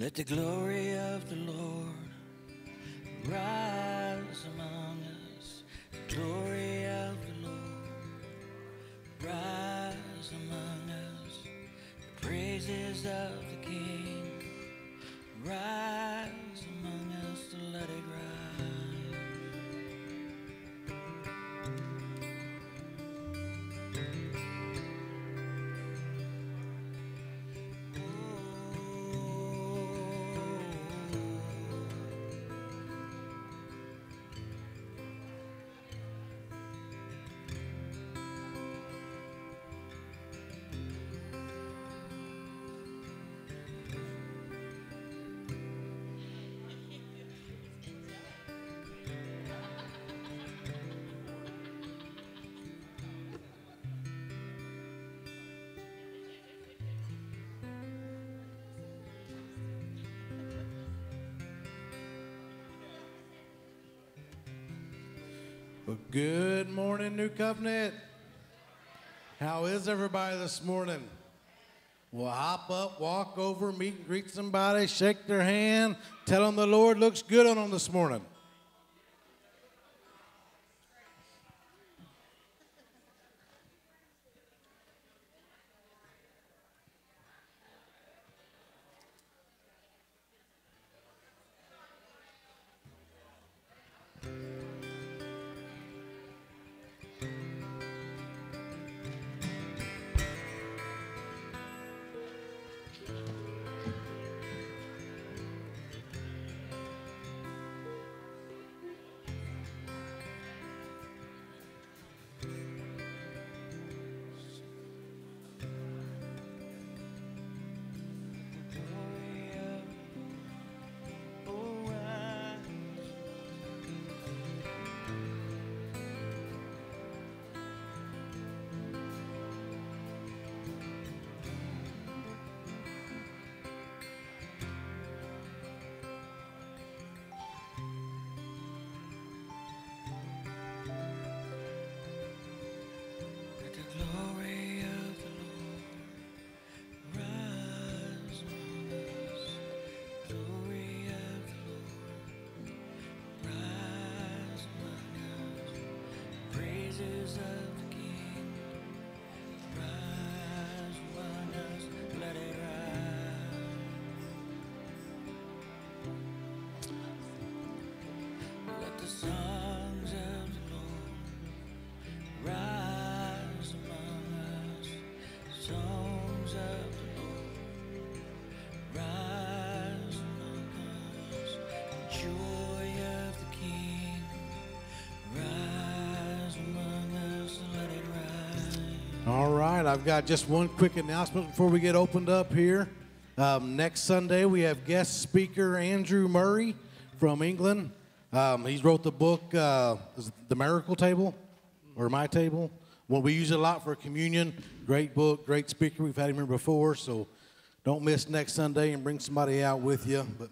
Let the glory of the Lord rise among us. The glory of the Lord rise among us. The praises of the King rise Well, good morning, New Covenant. How is everybody this morning? Well, hop up, walk over, meet and greet somebody, shake their hand, tell them the Lord looks good on them this morning. Praises right, I've got just one quick announcement before we get opened up here. Um, next Sunday, we have guest speaker Andrew Murray from England. Um, he's wrote the book, uh, The Miracle Table, or My Table. Well, we use it a lot for communion. Great book, great speaker. We've had him here before, so don't miss next Sunday and bring somebody out with you. But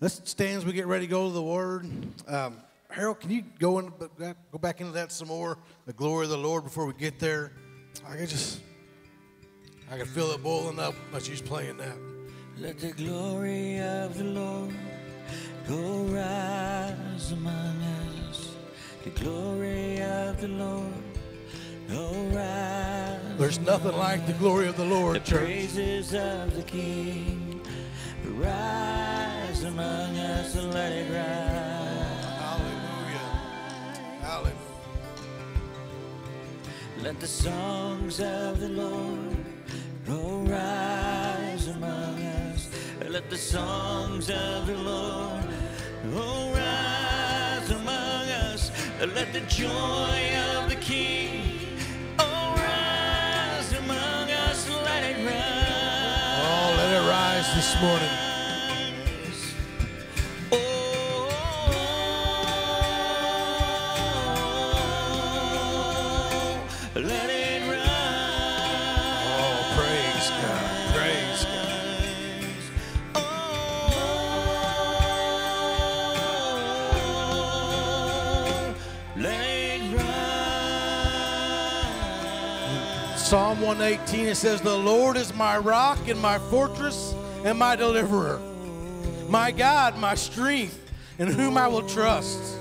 let's stand as we get ready to go to the Word. Um, Harold, can you go in, go back into that some more? The glory of the Lord before we get there. I can just, I can feel it boiling up but she's playing that. Let the glory of the Lord go rise among us. The glory of the Lord go rise. There's nothing like the glory of the Lord, The church. praises of the King rise among us and let it rise. Hallelujah. Hallelujah. Let the songs of the Lord go rise among us. Let the songs of the Lord go rise among us. Let the joy of the King oh, rise among us. Let it rise. Oh, let it rise this morning. Psalm 118, it says, The Lord is my rock and my fortress and my deliverer. My God, my strength, in whom I will trust.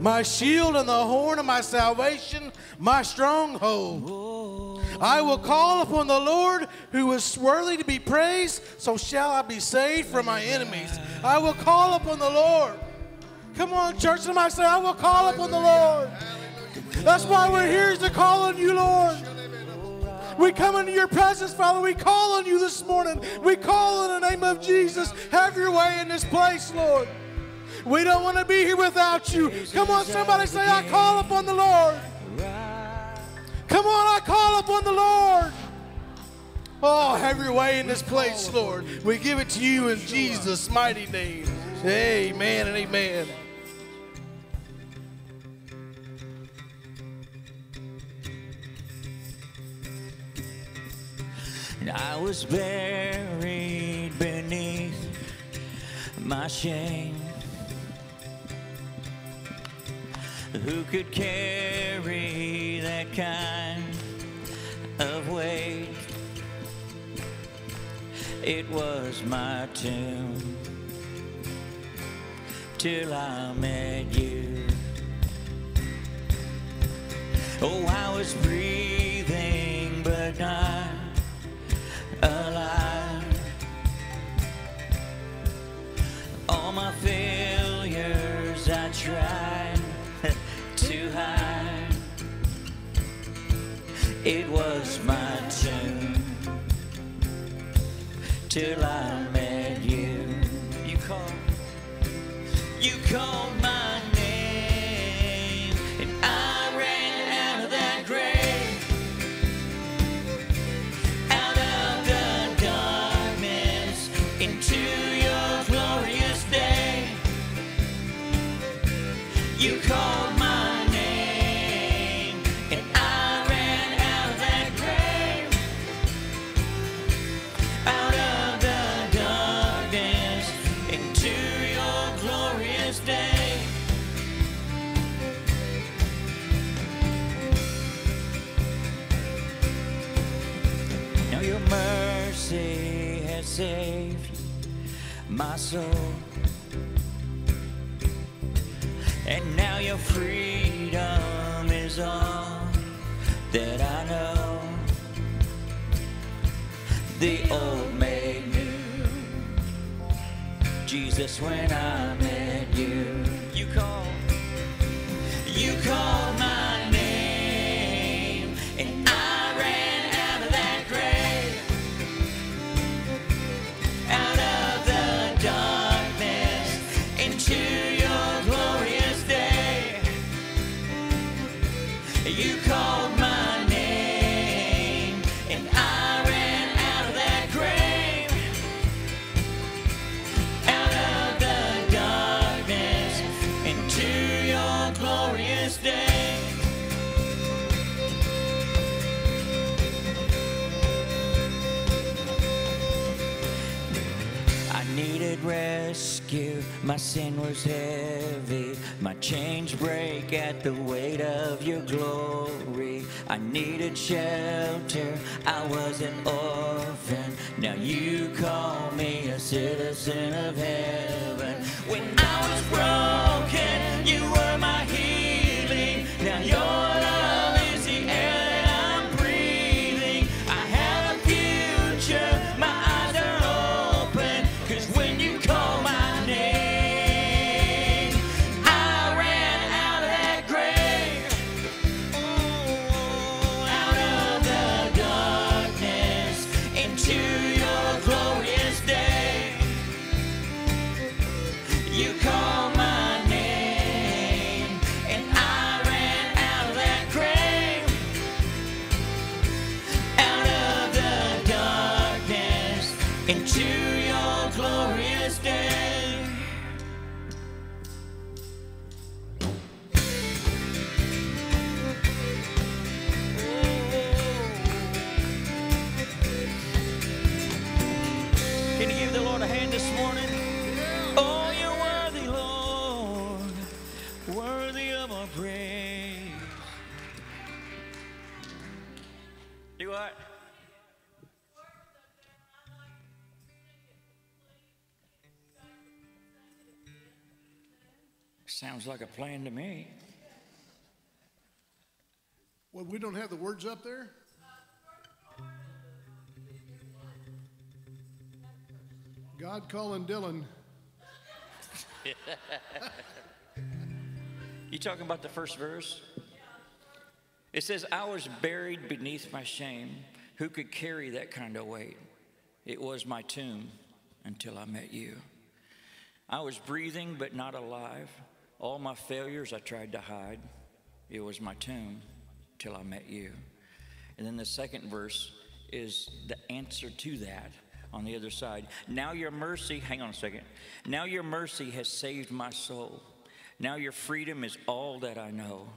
My shield and the horn of my salvation, my stronghold. I will call upon the Lord who is worthy to be praised, so shall I be saved from my enemies. I will call upon the Lord. Come on, church, somebody say, I will call upon the Lord. That's why we're here is to call on you, Lord. We come into your presence, Father. We call on you this morning. We call in the name of Jesus. Have your way in this place, Lord. We don't want to be here without you. Come on, somebody say, I call upon the Lord. Come on, I call upon the Lord. Oh, have your way in this place, Lord. We give it to you in Jesus' mighty name. Amen and amen. And I was buried beneath my shame. Who could carry that kind of weight? It was my tomb till I met you. Oh, I was breathing, but not alive. All my failures I tried to hide. It was my turn till I met you. You called, you called my And now your freedom is all that I know. The old made new. Jesus, when I met you, you called. You called my my sin was heavy, my chains break at the weight of your glory. I needed shelter, I was an orphan. Now you call me a citizen of heaven. When I was broken, Sounds like a plan to me. Well, we don't have the words up there? God calling Dylan. You talking about the first verse? It says, I was buried beneath my shame. Who could carry that kind of weight? It was my tomb until I met you. I was breathing but not alive. All my failures I tried to hide. It was my tomb till I met you. And then the second verse is the answer to that on the other side. Now your mercy, hang on a second. Now your mercy has saved my soul. Now your freedom is all that I know.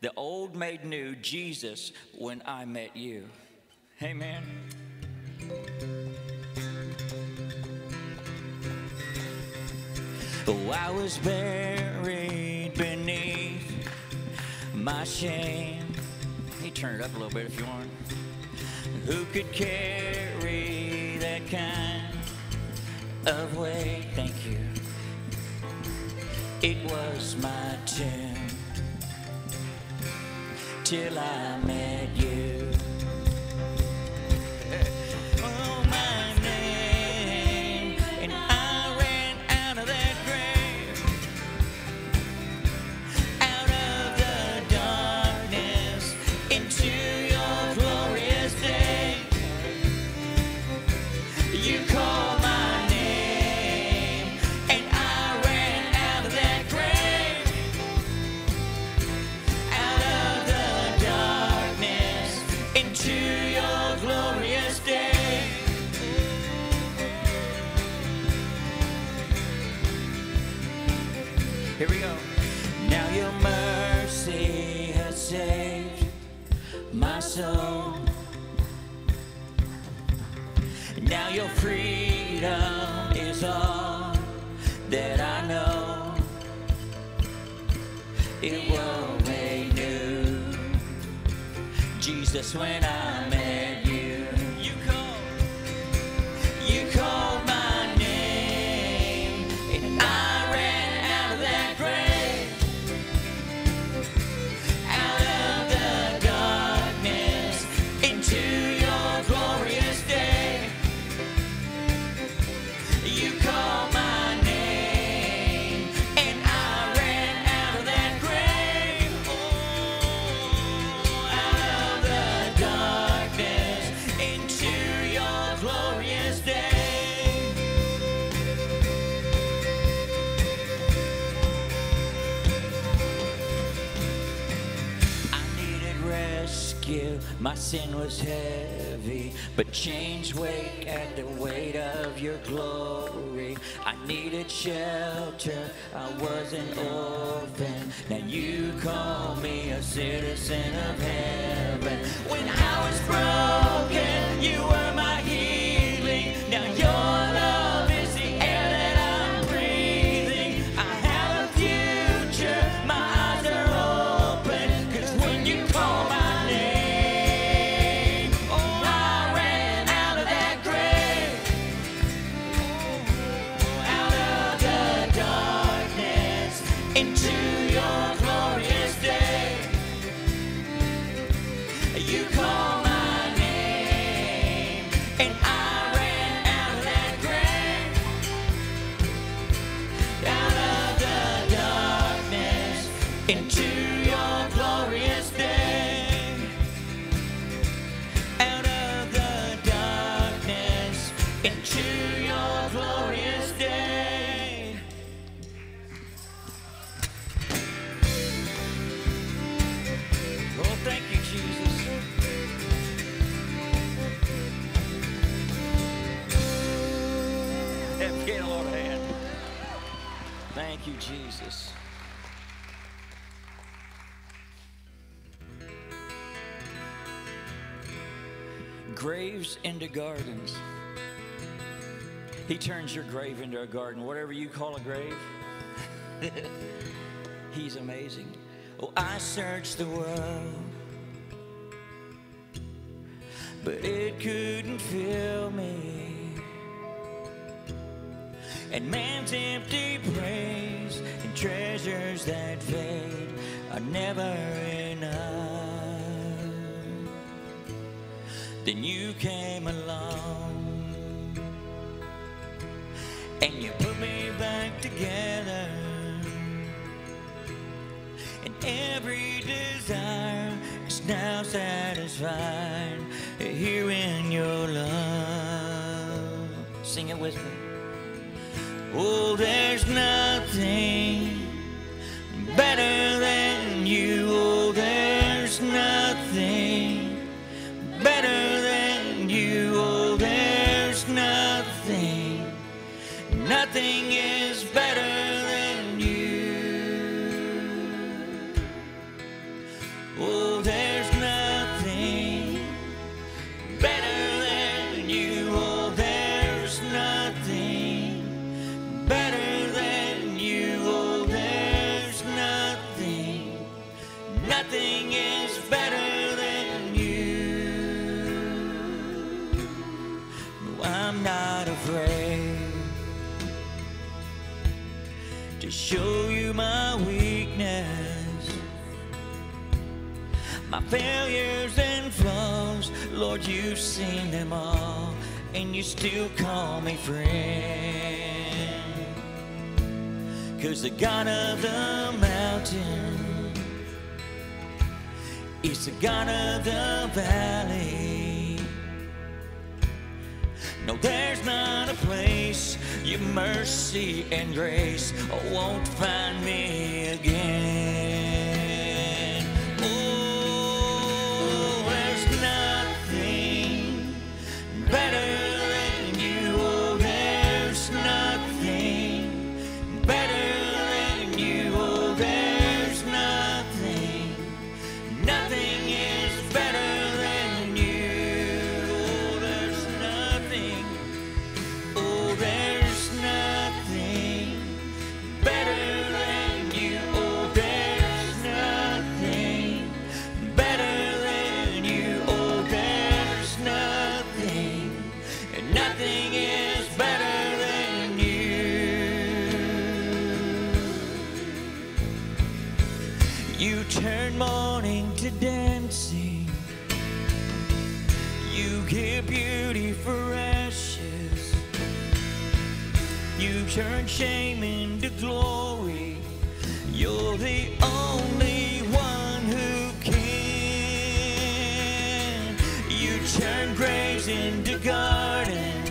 The old made new, Jesus, when I met you. Amen. Oh, I was buried beneath my shame. He turn it up a little bit if you want. Who could carry that kind of weight? Thank you. It was my tomb till I met you. When I sin was heavy, but change weight at the weight of your glory. I needed shelter. I was an orphan. Now you call me a citizen of heaven. When I was broken, you into gardens. He turns your grave into a garden, whatever you call a grave. He's amazing. Oh, I searched the world, but it couldn't fill me. And man's empty praise and treasures that fade are never enough. Then you came along. Lord, you've seen them all, and you still call me friend. Cause the God of the mountain is the God of the valley. No, there's not a place your mercy and grace won't find me again. turn shame into glory. You're the only one who can. You turn graves into gardens.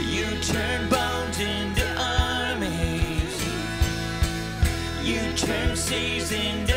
You turn bones into armies. You turn seas into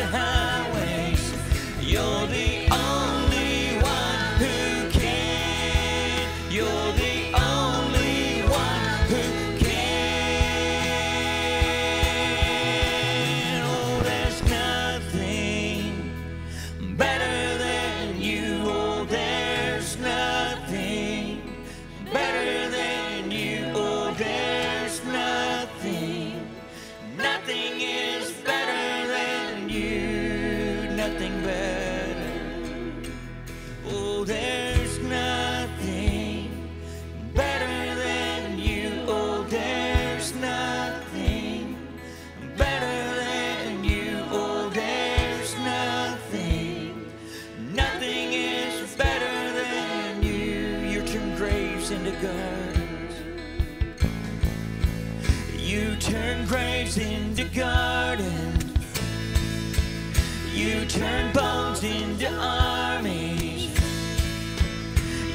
to armies.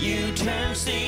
You turn sea.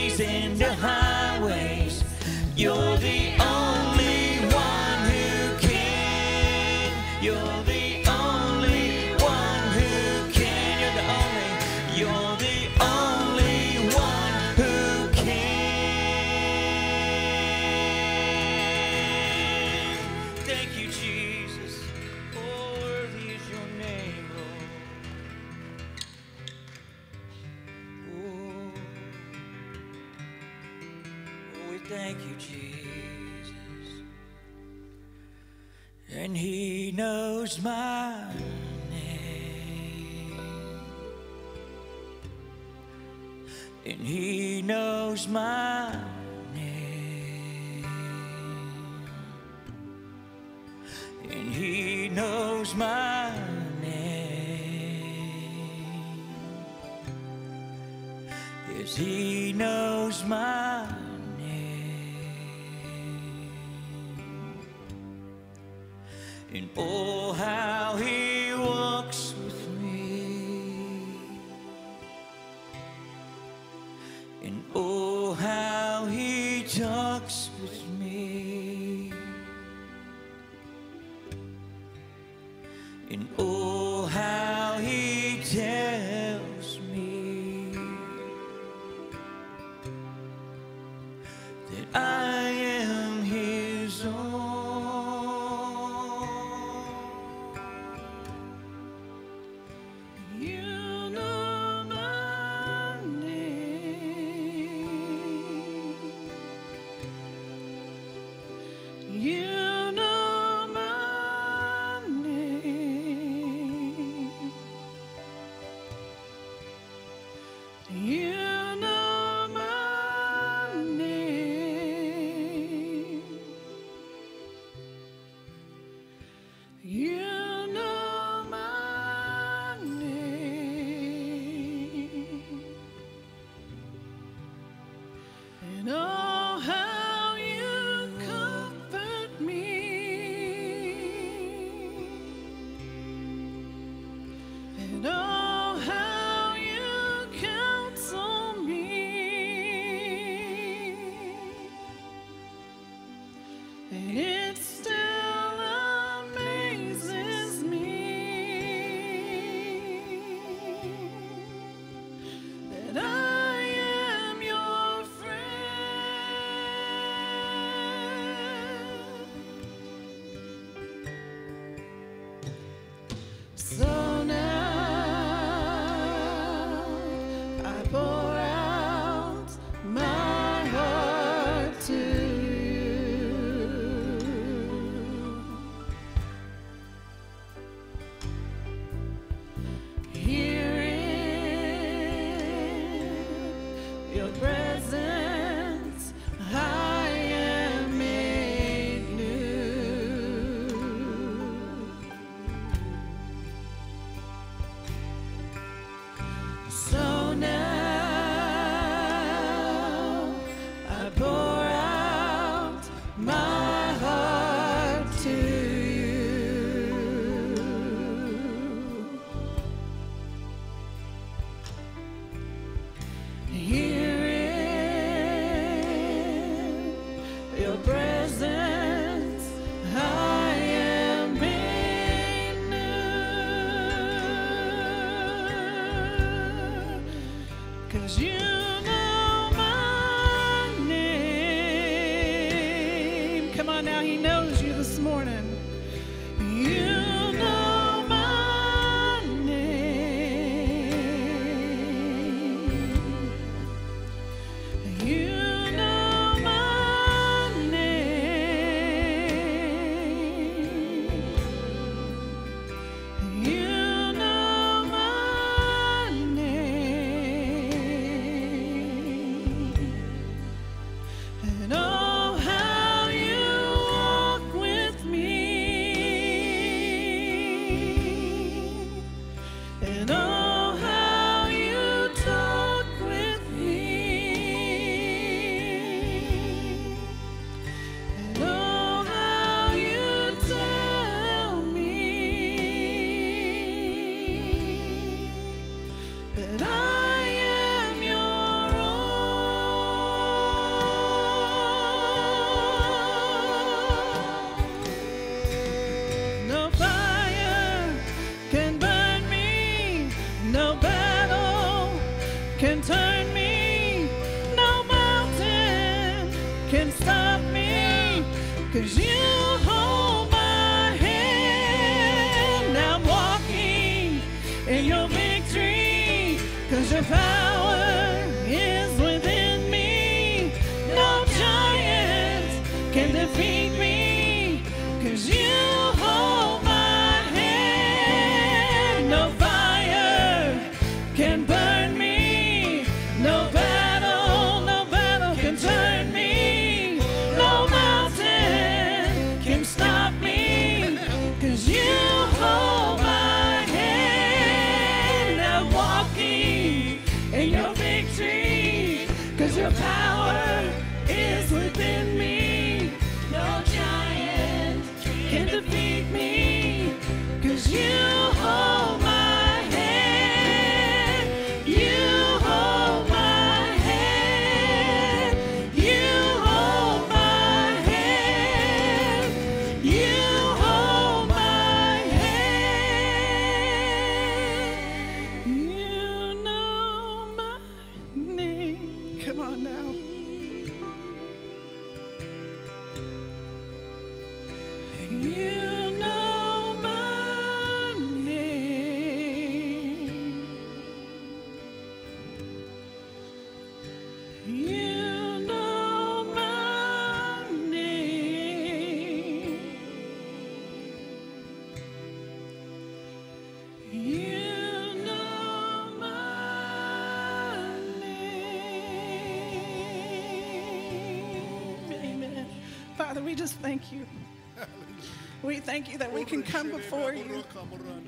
Can come before you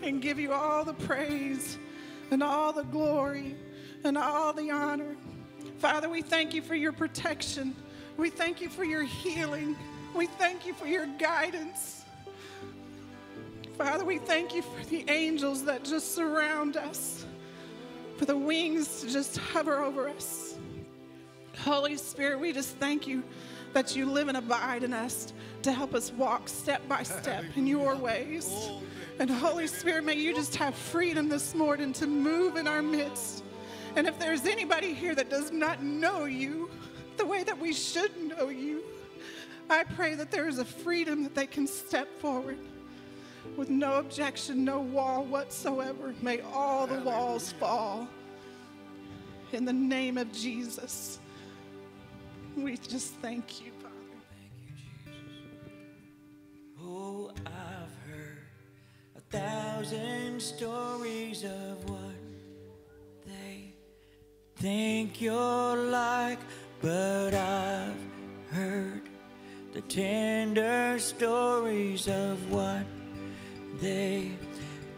and give you all the praise and all the glory and all the honor. Father, we thank you for your protection. We thank you for your healing. We thank you for your guidance. Father, we thank you for the angels that just surround us, for the wings to just hover over us. Holy Spirit, we just thank you that you live and abide in us to help us walk step by step in your ways. And Holy Spirit, may you just have freedom this morning to move in our midst. And if there's anybody here that does not know you the way that we should know you, I pray that there is a freedom that they can step forward with no objection, no wall whatsoever. May all the walls fall. In the name of Jesus, we just thank you, thousand stories of what they think you're like, but I've heard the tender stories of what they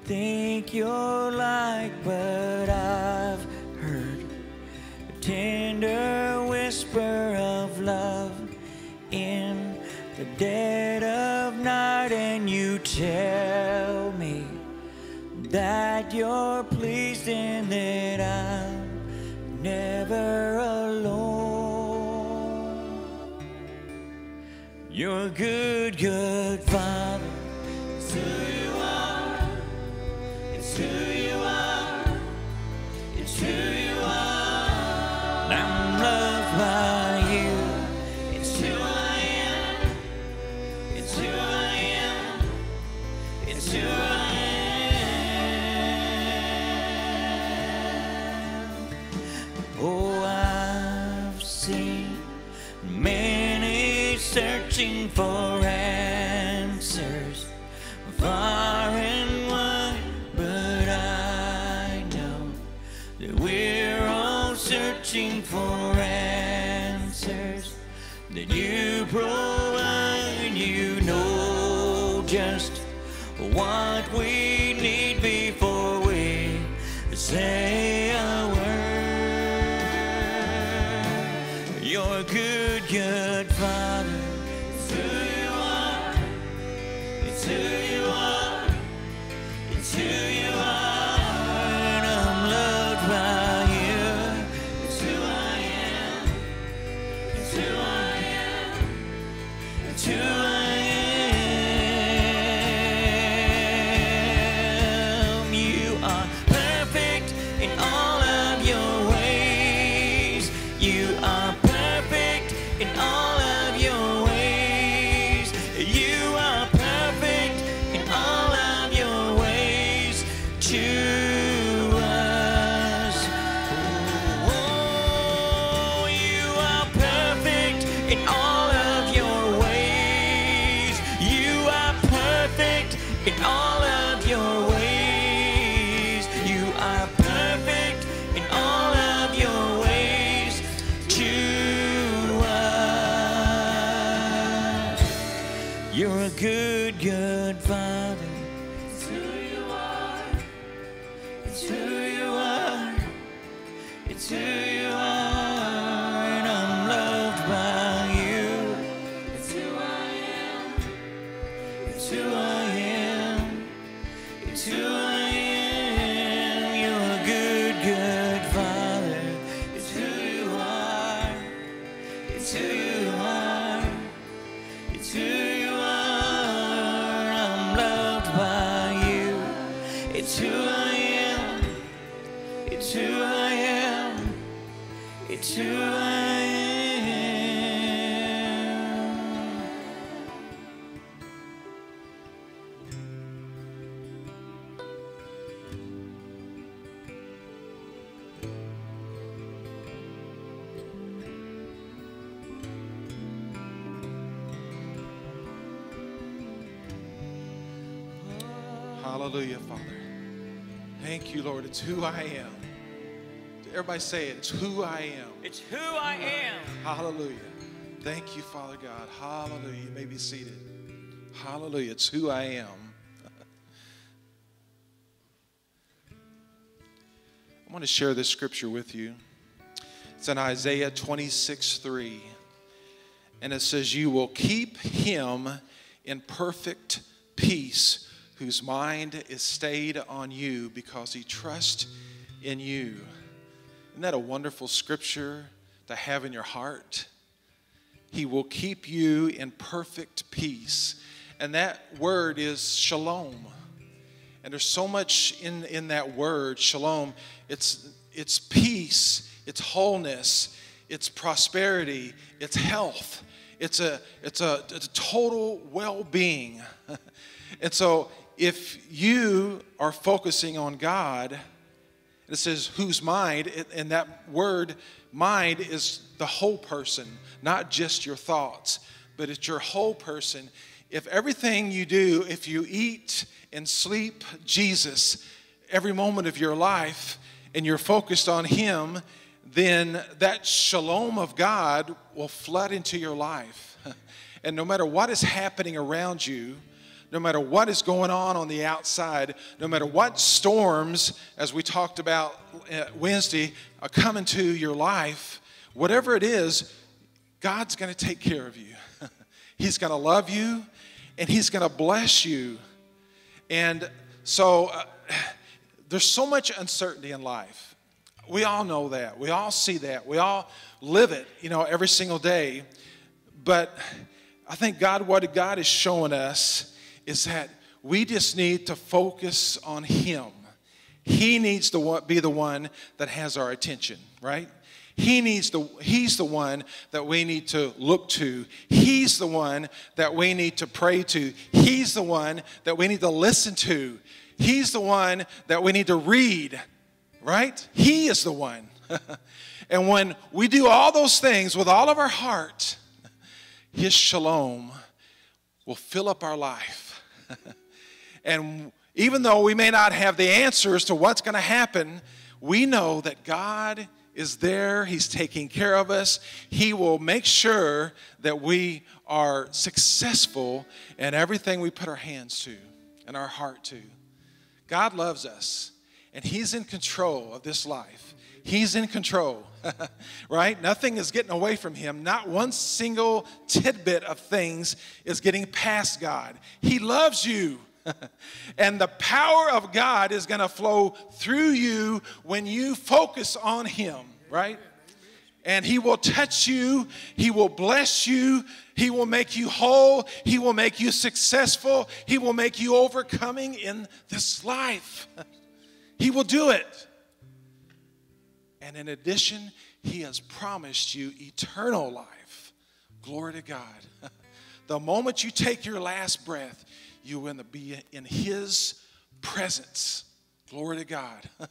think you're like, but I've heard a tender whisper of love in the dead of night, and you tell that you're pleased and that I'm never alone. You're good, good for Hallelujah, Father. Thank you, Lord. It's who I am. Everybody say it. It's who I am. It's who I am. Hallelujah. Thank you, Father God. Hallelujah. You may be seated. Hallelujah. It's who I am. I want to share this scripture with you. It's in Isaiah 26 3. And it says, You will keep him in perfect peace whose mind is stayed on you because he trusts in you. Isn't that a wonderful scripture to have in your heart? He will keep you in perfect peace. And that word is shalom. And there's so much in, in that word, shalom. It's, it's peace, it's wholeness, it's prosperity, it's health. It's a, it's a, it's a total well being. and so if you are focusing on God, it says whose mind, and that word mind is the whole person, not just your thoughts, but it's your whole person. If everything you do, if you eat and sleep Jesus every moment of your life, and you're focused on Him, then that shalom of God will flood into your life. And no matter what is happening around you, no matter what is going on on the outside, no matter what storms, as we talked about uh, Wednesday, are coming to your life, whatever it is, God's going to take care of you. he's going to love you and He's going to bless you. And so uh, there's so much uncertainty in life. We all know that. We all see that. We all live it, you know, every single day. But I think God, what God is showing us is that we just need to focus on Him. He needs to be the one that has our attention, right? He needs to, he's the one that we need to look to. He's the one that we need to pray to. He's the one that we need to listen to. He's the one that we need to read, right? He is the one. and when we do all those things with all of our heart, His shalom will fill up our life. and even though we may not have the answers to what's going to happen, we know that God is there. He's taking care of us. He will make sure that we are successful in everything we put our hands to and our heart to. God loves us, and He's in control of this life. He's in control, right? Nothing is getting away from Him. Not one single tidbit of things is getting past God. He loves you. and the power of God is going to flow through you when you focus on Him, right? And He will touch you, He will bless you, He will make you whole, He will make you successful, He will make you overcoming in this life. He will do it. And in addition, He has promised you eternal life. Glory to God. The moment you take your last breath, you will be in His presence. Glory to God.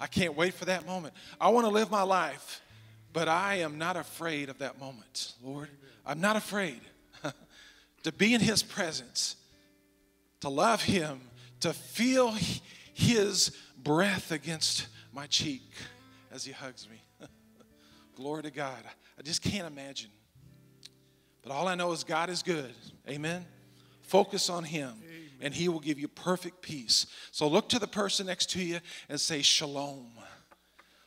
I can't wait for that moment. I want to live my life, but I am not afraid of that moment, Lord. I'm not afraid to be in His presence, to love Him, to feel His breath against my cheek as He hugs me. Glory to God. I just can't imagine. But all I know is God is good. Amen. Focus on Him, and He will give you perfect peace. So look to the person next to you and say, Shalom.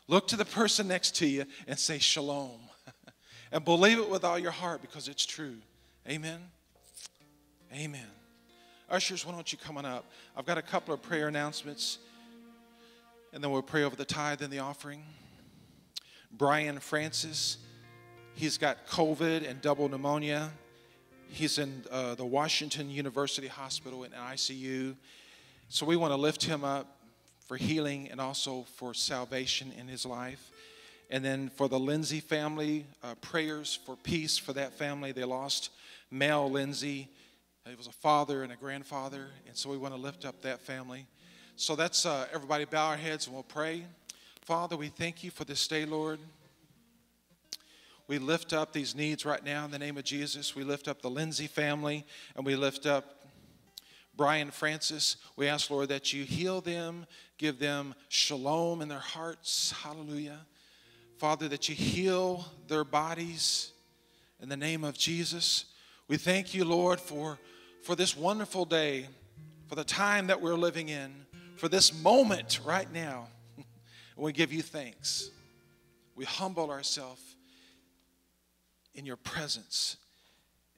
Look to the person next to you and say, Shalom. and believe it with all your heart because it's true. Amen. Amen. Ushers, why don't you come on up? I've got a couple of prayer announcements, and then we'll pray over the tithe and the offering. Brian Francis, he's got COVID and double pneumonia. He's in uh, the Washington University Hospital in ICU. So we want to lift him up for healing and also for salvation in his life. And then for the Lindsay family, uh, prayers for peace for that family. They lost Mel Lindsay. He was a father and a grandfather, and so we want to lift up that family. So that's uh, everybody bow our heads and we'll pray. Father, we thank you for this day, Lord. We lift up these needs right now in the name of Jesus. We lift up the Lindsay family and we lift up Brian Francis. We ask, Lord, that you heal them, give them shalom in their hearts. Hallelujah. Father, that you heal their bodies in the name of Jesus. We thank you, Lord, for, for this wonderful day, for the time that we're living in, for this moment right now. we give you thanks. We humble ourselves in your presence.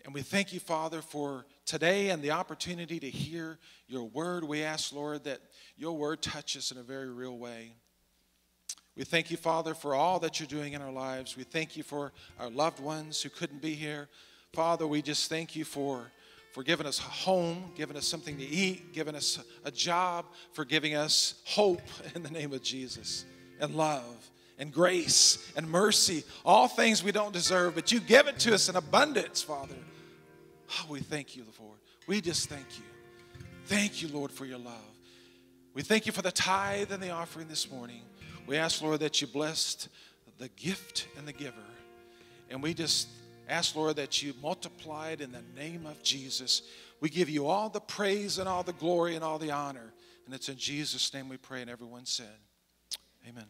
And we thank you, Father, for today and the opportunity to hear your word. We ask, Lord, that your word touches in a very real way. We thank you, Father, for all that you're doing in our lives. We thank you for our loved ones who couldn't be here. Father, we just thank you for, for giving us a home, giving us something to eat, giving us a job, for giving us hope in the name of Jesus and love and grace and mercy, all things we don't deserve, but you give it to us in abundance, Father. Oh, we thank you, Lord. We just thank you. Thank you, Lord, for your love. We thank you for the tithe and the offering this morning. We ask, Lord, that you blessed the gift and the giver. And we just ask, Lord, that you multiply it in the name of Jesus. We give you all the praise and all the glory and all the honor. And it's in Jesus' name we pray. And everyone said, Amen.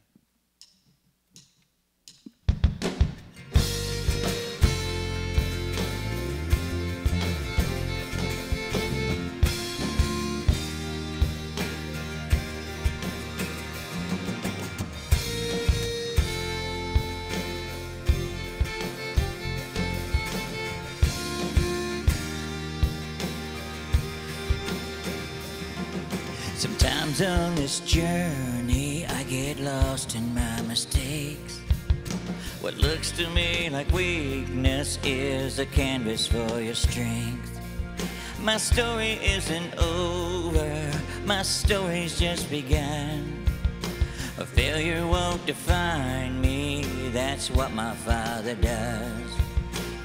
On this journey, I get lost in my mistakes. What looks to me like weakness is a canvas for your strength. My story isn't over, my story's just begun. A failure won't define me, that's what my father does.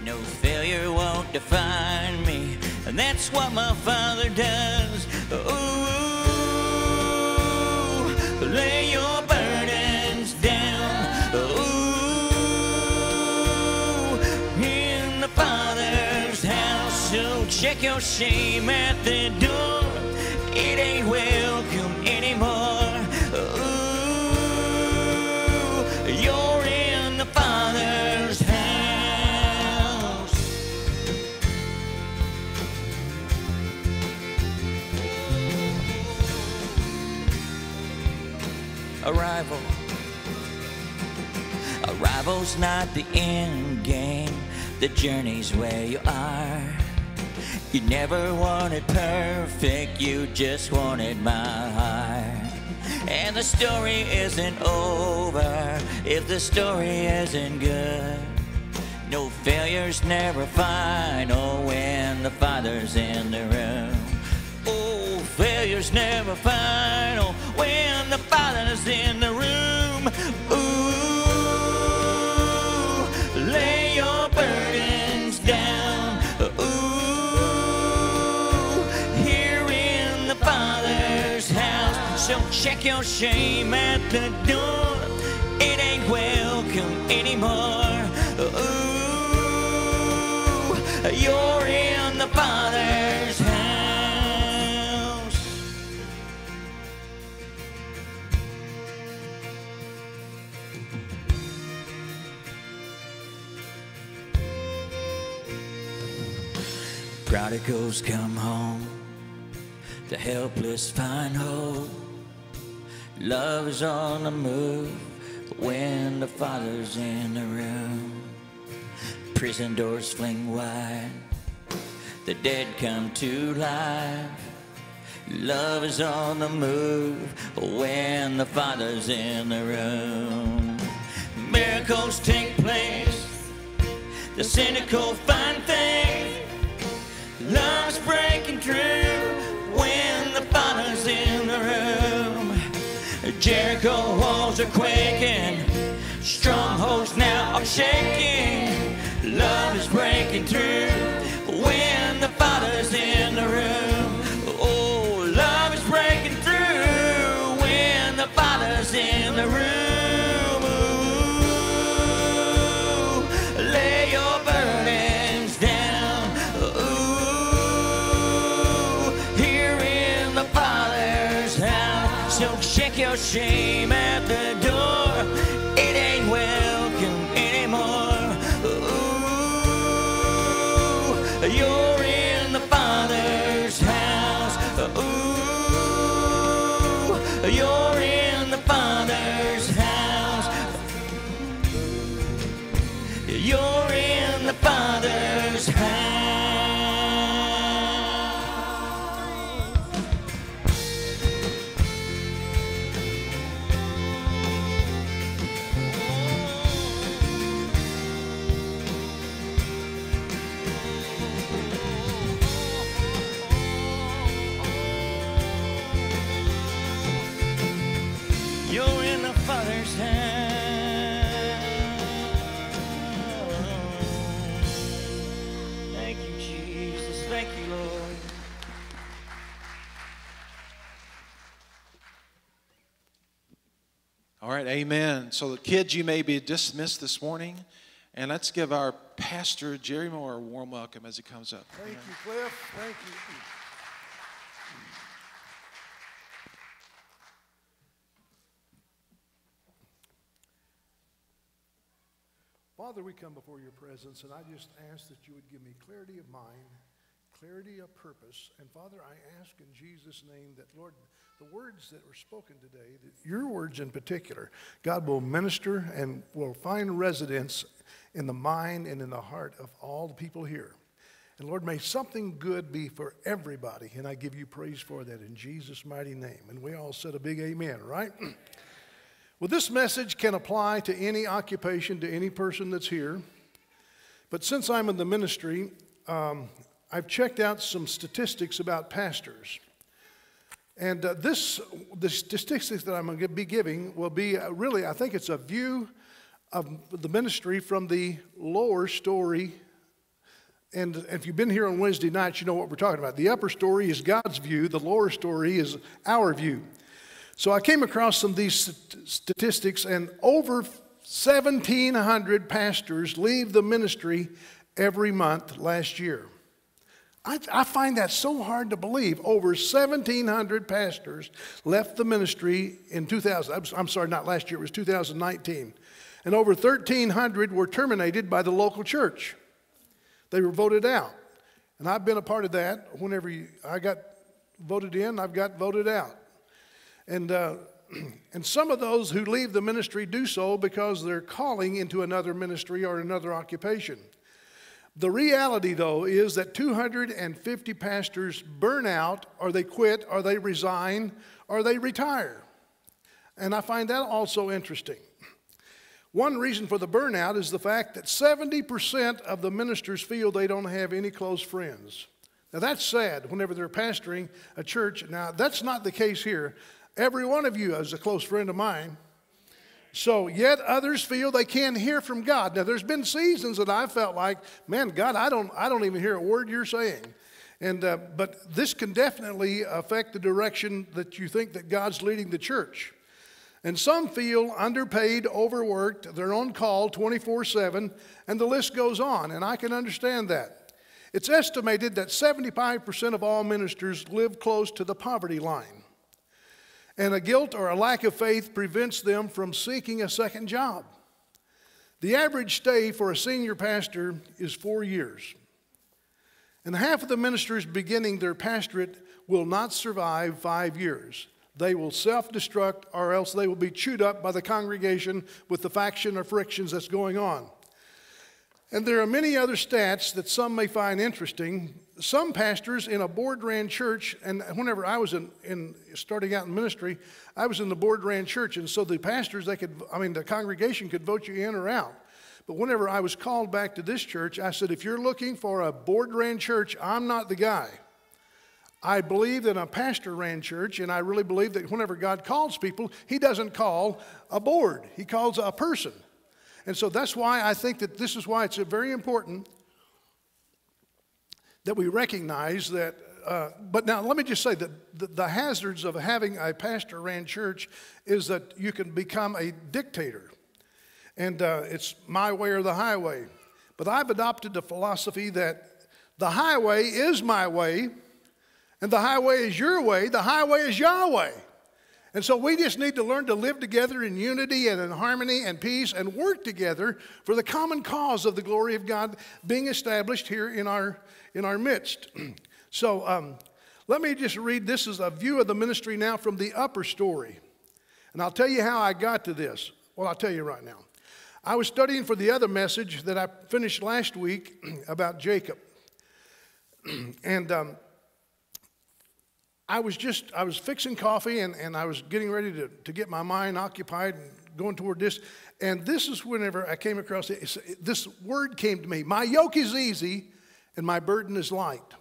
No failure won't define me, and that's what my father does. Ooh lay your burdens down. Ooh, in the Father's house. So check your shame at the door. It ain't welcome anymore. Arrival's not the end game, the journey's where you are. You never wanted perfect, you just wanted my heart. And the story isn't over if the story isn't good. No failure's never final when the Father's in the room. Oh, failure's never final when the Father's in the room. Ooh, check your shame at the door. It ain't welcome anymore. Ooh, you're in the Father's house. Prodigals come home, the helpless find hope. Love is on the move when the Father's in the room. Prison doors fling wide, the dead come to life. Love is on the move when the Father's in the room. Miracles take place, the cynical find faith. Love's breaking through when the Father's in the room. Jericho walls are quaking, strongholds now are shaking. Love is breaking through when the Father's in the room. Oh, love is breaking through when the Father's in the room. your shame at the door. It ain't welcome anymore. Ooh, you're in the Father's house. Ooh, you're right, amen. So, the kids, you may be dismissed this morning. And let's give our pastor, Jerry Moore, a warm welcome as he comes up. Thank you, Cliff. Thank you. Father, we come before your presence, and I just ask that you would give me clarity of mind, clarity of purpose. And Father, I ask in Jesus' name that, Lord, the words that were spoken today, your words in particular, God will minister and will find residence in the mind and in the heart of all the people here. And Lord, may something good be for everybody. And I give you praise for that in Jesus' mighty name. And we all said a big amen, right? well, this message can apply to any occupation, to any person that's here. But since I'm in the ministry, um, I've checked out some statistics about pastors. And uh, this, the statistics that I'm going to be giving will be uh, really, I think it's a view of the ministry from the lower story. And if you've been here on Wednesday nights, you know what we're talking about. The upper story is God's view, the lower story is our view. So I came across some of these statistics, and over 1,700 pastors leave the ministry every month last year. I, I, find that so hard to believe. Over 1,700 pastors left the ministry in 2000. I'm, sorry, not last year, it was 2019. And over 1,300 were terminated by the local church. They were voted out. And I've been a part of that. Whenever you, I got voted in, I've got voted out. And, uh, and some of those who leave the ministry do so because they're calling into another ministry or another occupation. The reality, though, is that 250 pastors burn out, or they quit, or they resign, or they retire. And I find that also interesting. One reason for the burnout is the fact that 70% of the ministers feel they don't have any close friends. Now, that's sad whenever they're pastoring a church. Now, that's not the case here. Every one of you is a close friend of mine. So, yet others feel they can't hear from God. Now, there's been seasons that I felt like, man, God, I don't, I don't even hear a word you're saying. And, uh, but this can definitely affect the direction that you think that God's leading the church. And some feel underpaid, overworked, they're on call 24 7, and the list goes on, and I can understand that. It's estimated that 75% of all ministers live close to the poverty line. And a guilt or a lack of faith prevents them from seeking a second job. The average stay for a senior pastor is four years. And half of the ministers beginning their pastorate will not survive five years. They will self destruct, or else they will be chewed up by the congregation with the faction or frictions that's going on. And there are many other stats that some may find interesting. Some pastors in a board ran church, and whenever I was in, in, starting out in ministry, I was in the board ran church, and so the pastors, they could, I mean, the congregation could vote you in or out. But whenever I was called back to this church, I said, if you're looking for a board ran church, I'm not the guy. I believe in a pastor ran church, and I really believe that whenever God calls people, He doesn't call a board, He calls a person. And so that's why I think that this is why it's a very important that we recognize that. Uh, but now, let me just say that the, the hazards of having a pastor ran church is that you can become a dictator. And uh, it's my way or the highway. But I've adopted the philosophy that the highway is my way, and the highway is your way, the highway is Yahweh. And so we just need to learn to live together in unity and in harmony and peace and work together for the common cause of the glory of God being established here in our, in our midst. so um, Let me just read this is a view of the ministry now from the upper story. And I'll tell you how I got to this. Well, I'll tell you right now. I was studying for the other message that I finished last week about Jacob. and um, I was just, I was fixing coffee and, and I was getting ready to, to get my mind occupied and going toward this. And this is whenever I came across it, this word came to me My yoke is easy and my burden is light.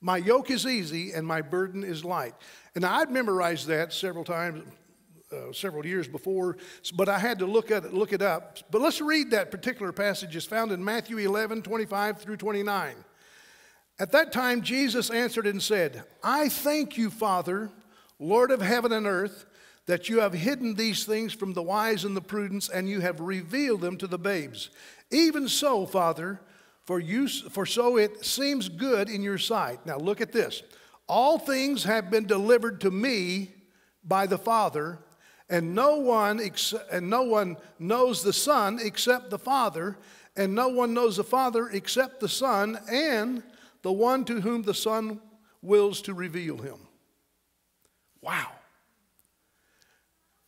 My yoke is easy and my burden is light. And I'd memorized that several times, uh, several years before, but I had to look at it, look it up. But let's read that particular passage. It's found in Matthew 11, 25 through 29. At that time, Jesus answered and said, I thank you, Father, Lord of heaven and earth, that you have hidden these things from the wise and the prudent, and you have revealed them to the babes. Even so, Father, for, you, for so it seems good in your sight. Now look at this. All things have been delivered to me by the Father, and no one, ex- and no one knows the Son except the Father, and no one knows the Father except the Son, and the one to whom the Son wills to reveal him. Wow.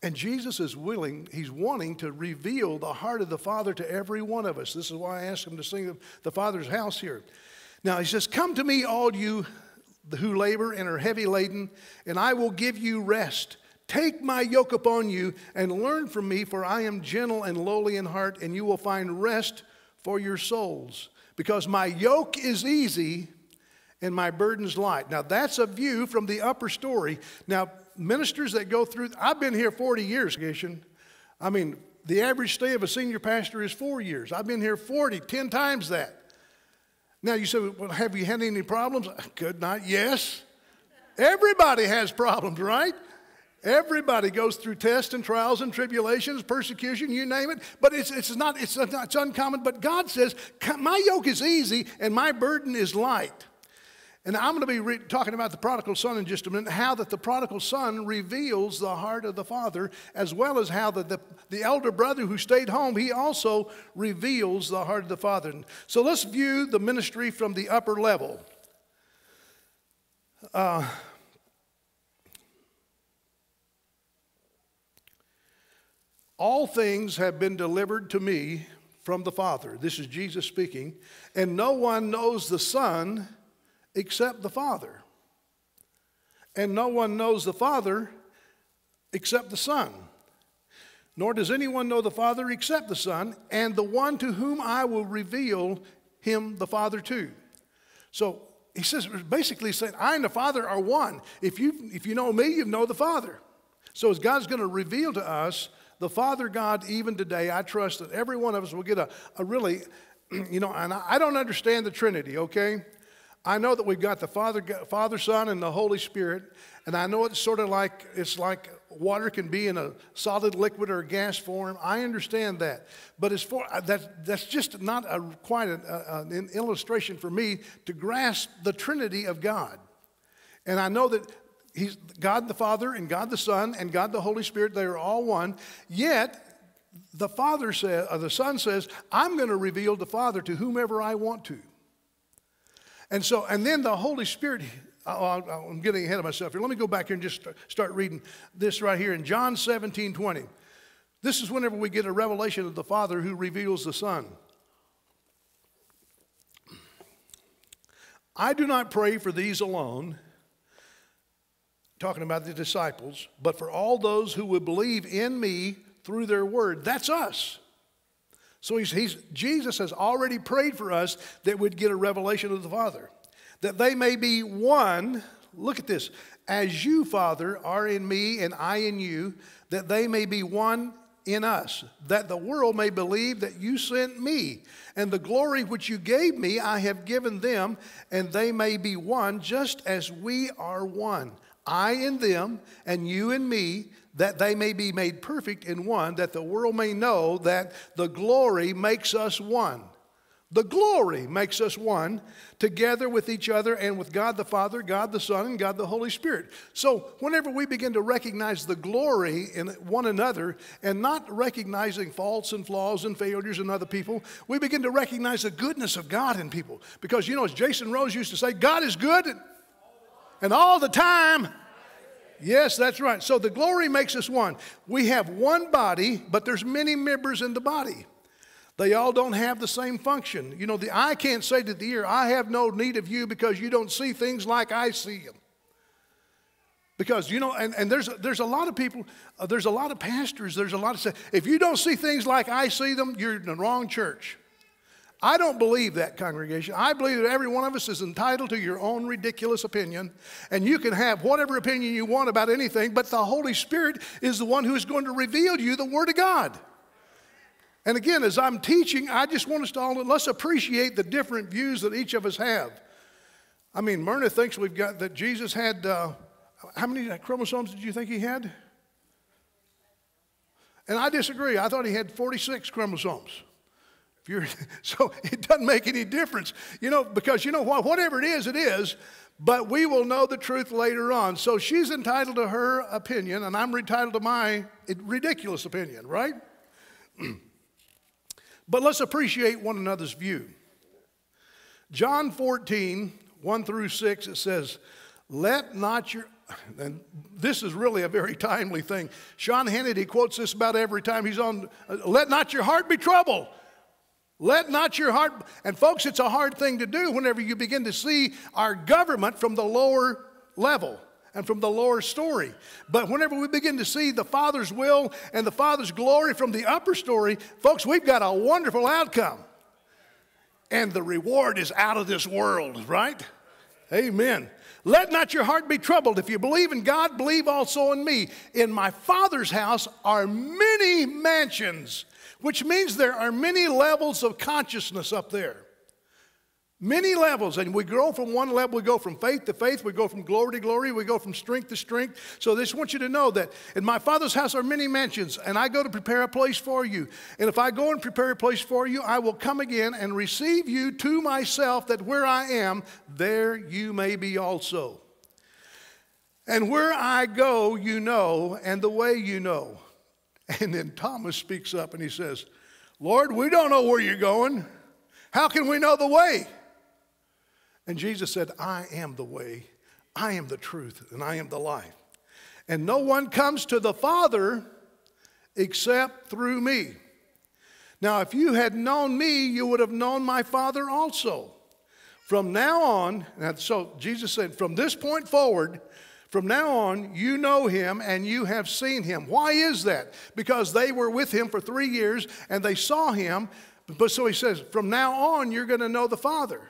And Jesus is willing, he's wanting to reveal the heart of the Father to every one of us. This is why I asked him to sing the Father's house here. Now he says, Come to me, all you who labor and are heavy laden, and I will give you rest. Take my yoke upon you and learn from me, for I am gentle and lowly in heart, and you will find rest for your souls because my yoke is easy and my burden's light. Now, that's a view from the upper story. Now, ministers that go through, I've been here 40 years, I mean, the average stay of a senior pastor is four years. I've been here 40, 10 times that. Now, you say, well, have you had any problems? Good night. Yes. Everybody has problems, right? Everybody goes through tests and trials and tribulations, persecution, you name it. But it's, it's, not, it's, it's uncommon. But God says, My yoke is easy and my burden is light. And I'm going to be re- talking about the prodigal son in just a minute, how that the prodigal son reveals the heart of the father, as well as how the, the, the elder brother who stayed home, he also reveals the heart of the father. So let's view the ministry from the upper level. Uh, All things have been delivered to me from the Father. This is Jesus speaking. And no one knows the Son except the Father. And no one knows the Father except the Son. Nor does anyone know the Father except the Son, and the one to whom I will reveal him the Father to. So he says, basically saying, I and the Father are one. If you, if you know me, you know the Father. So as God's going to reveal to us the Father God, even today, I trust that every one of us will get a, a really, you know, and I don't understand the Trinity, okay? I know that we've got the Father, Father, Son, and the Holy Spirit, and I know it's sort of like it's like water can be in a solid liquid or gas form. I understand that, but as for uh, that, that's just not a, quite a, a, an illustration for me to grasp the Trinity of God. And I know that He's God the Father and God the Son and God the Holy Spirit, they are all one. Yet, the Father says, or the Son says, I'm going to reveal the Father to whomever I want to. And so, and then the Holy Spirit, I'm getting ahead of myself here. Let me go back here and just start reading this right here in John 17 20. This is whenever we get a revelation of the Father who reveals the Son. I do not pray for these alone talking about the disciples, but for all those who would believe in me through their word. That's us. So he's, he's, Jesus has already prayed for us that we'd get a revelation of the Father, that they may be one. Look at this. As you, Father, are in me and I in you, that they may be one in us, that the world may believe that you sent me. And the glory which you gave me, I have given them, and they may be one, just as we are one. I in them, and you in me, that they may be made perfect in one, that the world may know that the glory makes us one. The glory makes us one together with each other and with God the Father, God the Son, and God the Holy Spirit. So, whenever we begin to recognize the glory in one another and not recognizing faults and flaws and failures in other people, we begin to recognize the goodness of God in people. Because, you know, as Jason Rose used to say, God is good And all the time, yes, that's right. So the glory makes us one. We have one body, but there's many members in the body. They all don't have the same function. You know, the eye can't say to the ear, I have no need of you because you don't see things like I see them. Because, you know, and, and there's, there's a lot of people, uh, there's a lot of pastors, there's a lot of, say, if you don't see things like I see them, you're in the wrong church. I don't believe that, congregation. I believe that every one of us is entitled to your own ridiculous opinion, and you can have whatever opinion you want about anything, but the Holy Spirit is the one who is going to reveal to you the Word of God. And again, as I'm teaching, I just want us to all let's appreciate the different views that each of us have. I mean, Myrna thinks we've got that Jesus had. Uh, how many chromosomes did you think he had? And I disagree. I thought he had 46 chromosomes. If you're, so it doesn't make any difference, you know, because you know what? Whatever it is, it is. But we will know the truth later on. So she's entitled to her opinion, and I'm entitled to my ridiculous opinion, right? But let's appreciate one another's view. John 14, 1 through 6, it says, Let not your, and this is really a very timely thing. Sean Hannity quotes this about every time he's on, Let not your heart be troubled. Let not your heart, and folks, it's a hard thing to do whenever you begin to see our government from the lower level and from the lower story. But whenever we begin to see the Father's will and the Father's glory from the upper story, folks, we've got a wonderful outcome. And the reward is out of this world, right? Amen. Let not your heart be troubled. If you believe in God, believe also in me. In my Father's house are many mansions, which means there are many levels of consciousness up there. Many levels, and we grow from one level, we go from faith to faith, we go from glory to glory, we go from strength to strength. So, I just want you to know that in my Father's house are many mansions, and I go to prepare a place for you. And if I go and prepare a place for you, I will come again and receive you to myself, that where I am, there you may be also. And where I go, you know, and the way you know. And then Thomas speaks up and he says, Lord, we don't know where you're going. How can we know the way? And Jesus said, I am the way, I am the truth, and I am the life. And no one comes to the Father except through me. Now, if you had known me, you would have known my Father also. From now on, so Jesus said, from this point forward, from now on, you know him and you have seen him. Why is that? Because they were with him for three years and they saw him. But so he says, from now on, you're going to know the Father.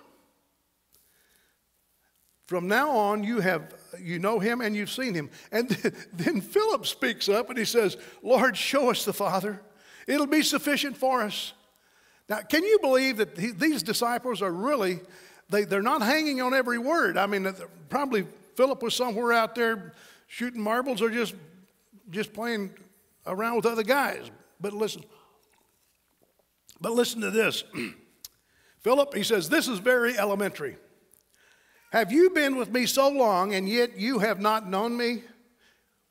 From now on, you have you know him and you've seen him. And then Philip speaks up and he says, Lord, show us the Father. It'll be sufficient for us. Now, can you believe that these disciples are really, they, they're not hanging on every word? I mean, probably Philip was somewhere out there shooting marbles or just, just playing around with other guys. But listen, but listen to this. Philip, he says, this is very elementary. Have you been with me so long and yet you have not known me?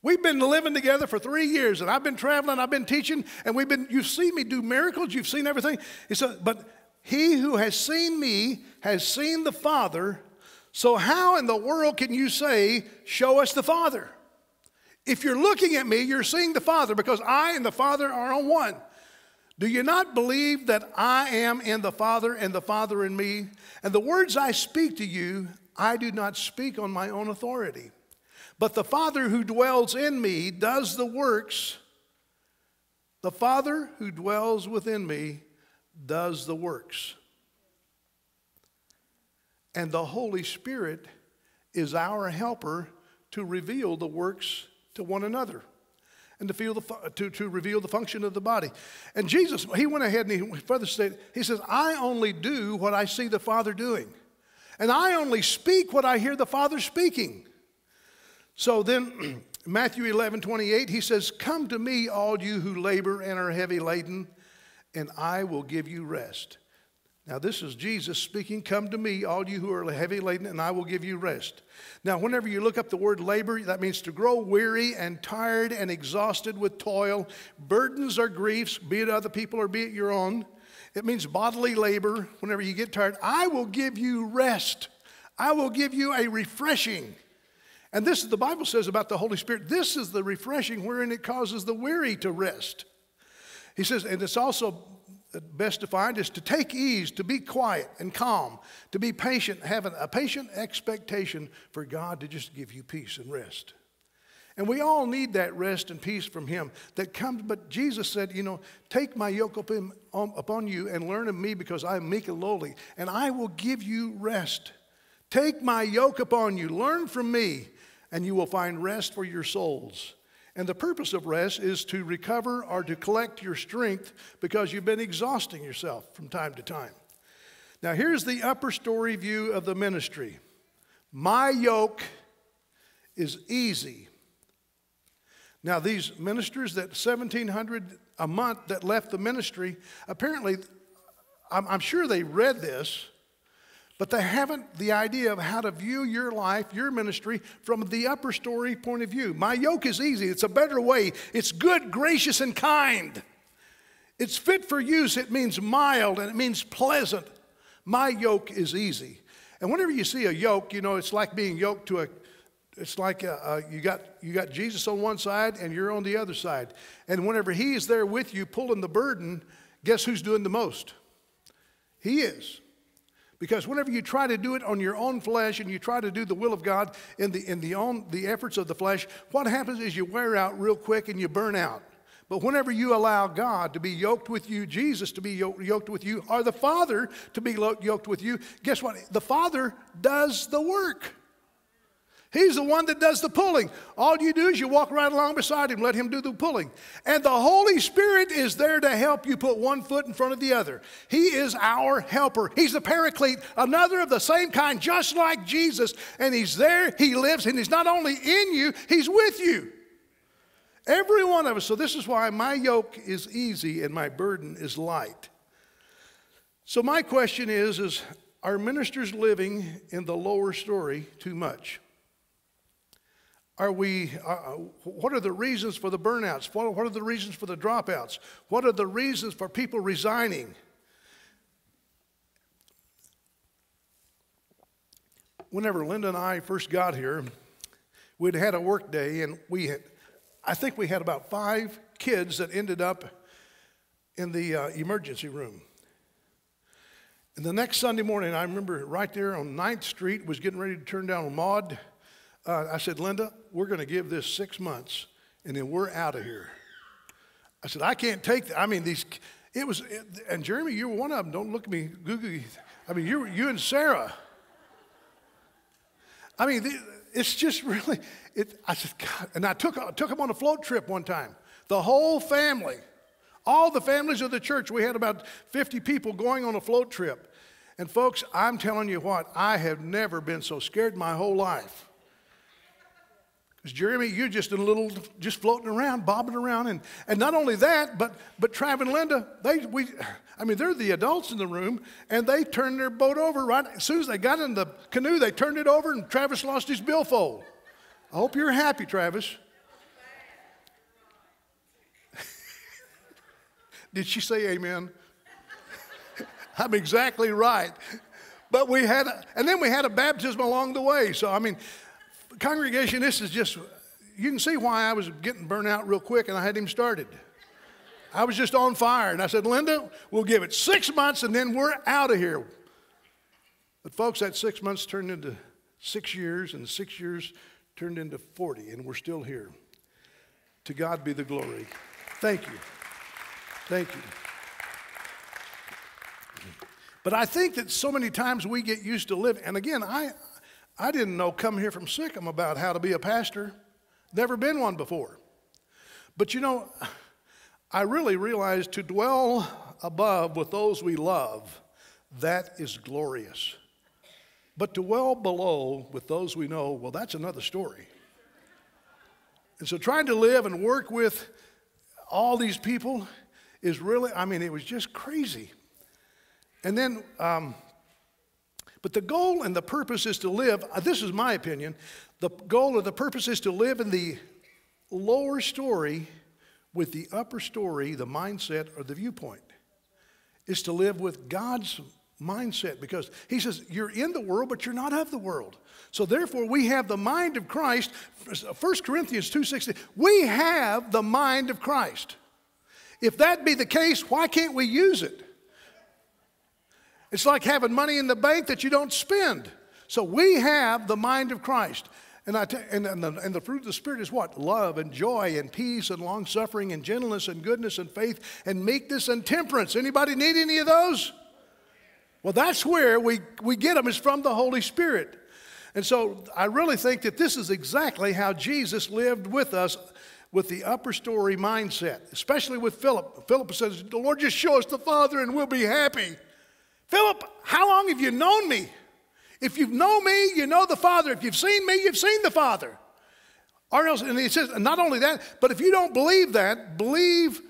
We've been living together for three years and I've been traveling, I've been teaching, and we've been, you've seen me do miracles, you've seen everything. He said, but he who has seen me has seen the Father. So, how in the world can you say, Show us the Father? If you're looking at me, you're seeing the Father because I and the Father are on one. Do you not believe that I am in the Father and the Father in me? And the words I speak to you, I do not speak on my own authority. But the Father who dwells in me does the works. The Father who dwells within me does the works. And the Holy Spirit is our helper to reveal the works to one another and to, feel the, to, to reveal the function of the body. And Jesus, he went ahead and he further stated, he says, I only do what I see the Father doing. And I only speak what I hear the Father speaking. So then, Matthew 11, 28, he says, Come to me, all you who labor and are heavy laden, and I will give you rest. Now, this is Jesus speaking. Come to me, all you who are heavy laden, and I will give you rest. Now, whenever you look up the word labor, that means to grow weary and tired and exhausted with toil, burdens or griefs, be it other people or be it your own. It means bodily labor. Whenever you get tired, I will give you rest. I will give you a refreshing. And this is the Bible says about the Holy Spirit. This is the refreshing wherein it causes the weary to rest. He says, and it's also best defined is to take ease, to be quiet and calm, to be patient, having a patient expectation for God to just give you peace and rest. And we all need that rest and peace from Him that comes. But Jesus said, You know, take my yoke um, upon you and learn of me because I am meek and lowly, and I will give you rest. Take my yoke upon you, learn from me, and you will find rest for your souls. And the purpose of rest is to recover or to collect your strength because you've been exhausting yourself from time to time. Now, here's the upper story view of the ministry My yoke is easy. Now, these ministers that 1700 a month that left the ministry, apparently, I'm, I'm sure they read this but they haven't the idea of how to view your life, your ministry, from the upper story point of view. My yoke is easy, it's a better way, it's good, gracious, and kind. It's fit for use, it means mild, and it means pleasant. My yoke is easy. And whenever you see a yoke, you know, it's like being yoked to a it's like a, uh, you, got, you got Jesus on one side and you're on the other side. And whenever He is there with you pulling the burden, guess who's doing the most? He is. Because whenever you try to do it on your own flesh and you try to do the will of God in the, in the, own, the efforts of the flesh, what happens is you wear out real quick and you burn out. But whenever you allow God to be yoked with you, Jesus to be yoked with you, or the Father to be yoked with you, guess what? The Father does the work. He's the one that does the pulling. All you do is you walk right along beside him, let him do the pulling. And the Holy Spirit is there to help you put one foot in front of the other. He is our helper. He's the paraclete, another of the same kind, just like Jesus. And he's there, he lives, and he's not only in you, he's with you. Every one of us. So, this is why my yoke is easy and my burden is light. So, my question is, is are ministers living in the lower story too much? Are we, uh, uh, what are the reasons for the burnouts? What, what are the reasons for the dropouts? What are the reasons for people resigning? Whenever Linda and I first got here, we'd had a work day and we had, I think we had about five kids that ended up in the uh, emergency room. And the next Sunday morning, I remember right there on 9th Street, was getting ready to turn down Maud uh, I said, Linda, we're going to give this six months and then we're out of here. I said, I can't take that. I mean, these, it was, and Jeremy, you were one of them. Don't look at me googly. I mean, you, you and Sarah. I mean, it's just really, it, I said, God, and I took, I took them on a float trip one time. The whole family, all the families of the church, we had about 50 people going on a float trip. And folks, I'm telling you what, I have never been so scared in my whole life. Because Jeremy, you're just a little, just floating around, bobbing around, and, and not only that, but but Trav and Linda, they we, I mean, they're the adults in the room, and they turned their boat over right as soon as they got in the canoe. They turned it over, and Travis lost his billfold. I hope you're happy, Travis. Did she say amen? I'm exactly right. But we had, a, and then we had a baptism along the way. So I mean congregation, this is just, you can see why I was getting burnt out real quick and I had him started. I was just on fire. And I said, Linda, we'll give it six months and then we're out of here. But, folks, that six months turned into six years, and six years turned into 40, and we're still here. To God be the glory. Thank you. Thank you. But I think that so many times we get used to living, and again, I, I didn't know coming here from Sikkim about how to be a pastor. Never been one before. But you know, I really realized to dwell above with those we love, that is glorious. But to dwell below with those we know, well, that's another story. And so trying to live and work with all these people is really, I mean, it was just crazy. And then um, but the goal and the purpose is to live, uh, this is my opinion, the goal or the purpose is to live in the lower story with the upper story, the mindset or the viewpoint. Is to live with God's mindset because he says, You're in the world, but you're not of the world. So therefore, we have the mind of Christ. 1 Corinthians 2.16, we have the mind of Christ. If that be the case, why can't we use it? It's like having money in the bank that you don't spend. So we have the mind of Christ. And, I t- and, and, the, and the fruit of the Spirit is what? Love and joy and peace and long suffering and gentleness and goodness and faith and meekness and temperance. Anybody need any of those? Well, that's where we, we get them, is from the Holy Spirit. And so I really think that this is exactly how Jesus lived with us with the upper story mindset, especially with Philip. Philip says, The Lord, just show us the Father and we'll be happy. Philip, how long have you known me? If you've known me, you know the Father. If you've seen me, you've seen the Father. Or else, and he says, not only that, but if you don't believe that, believe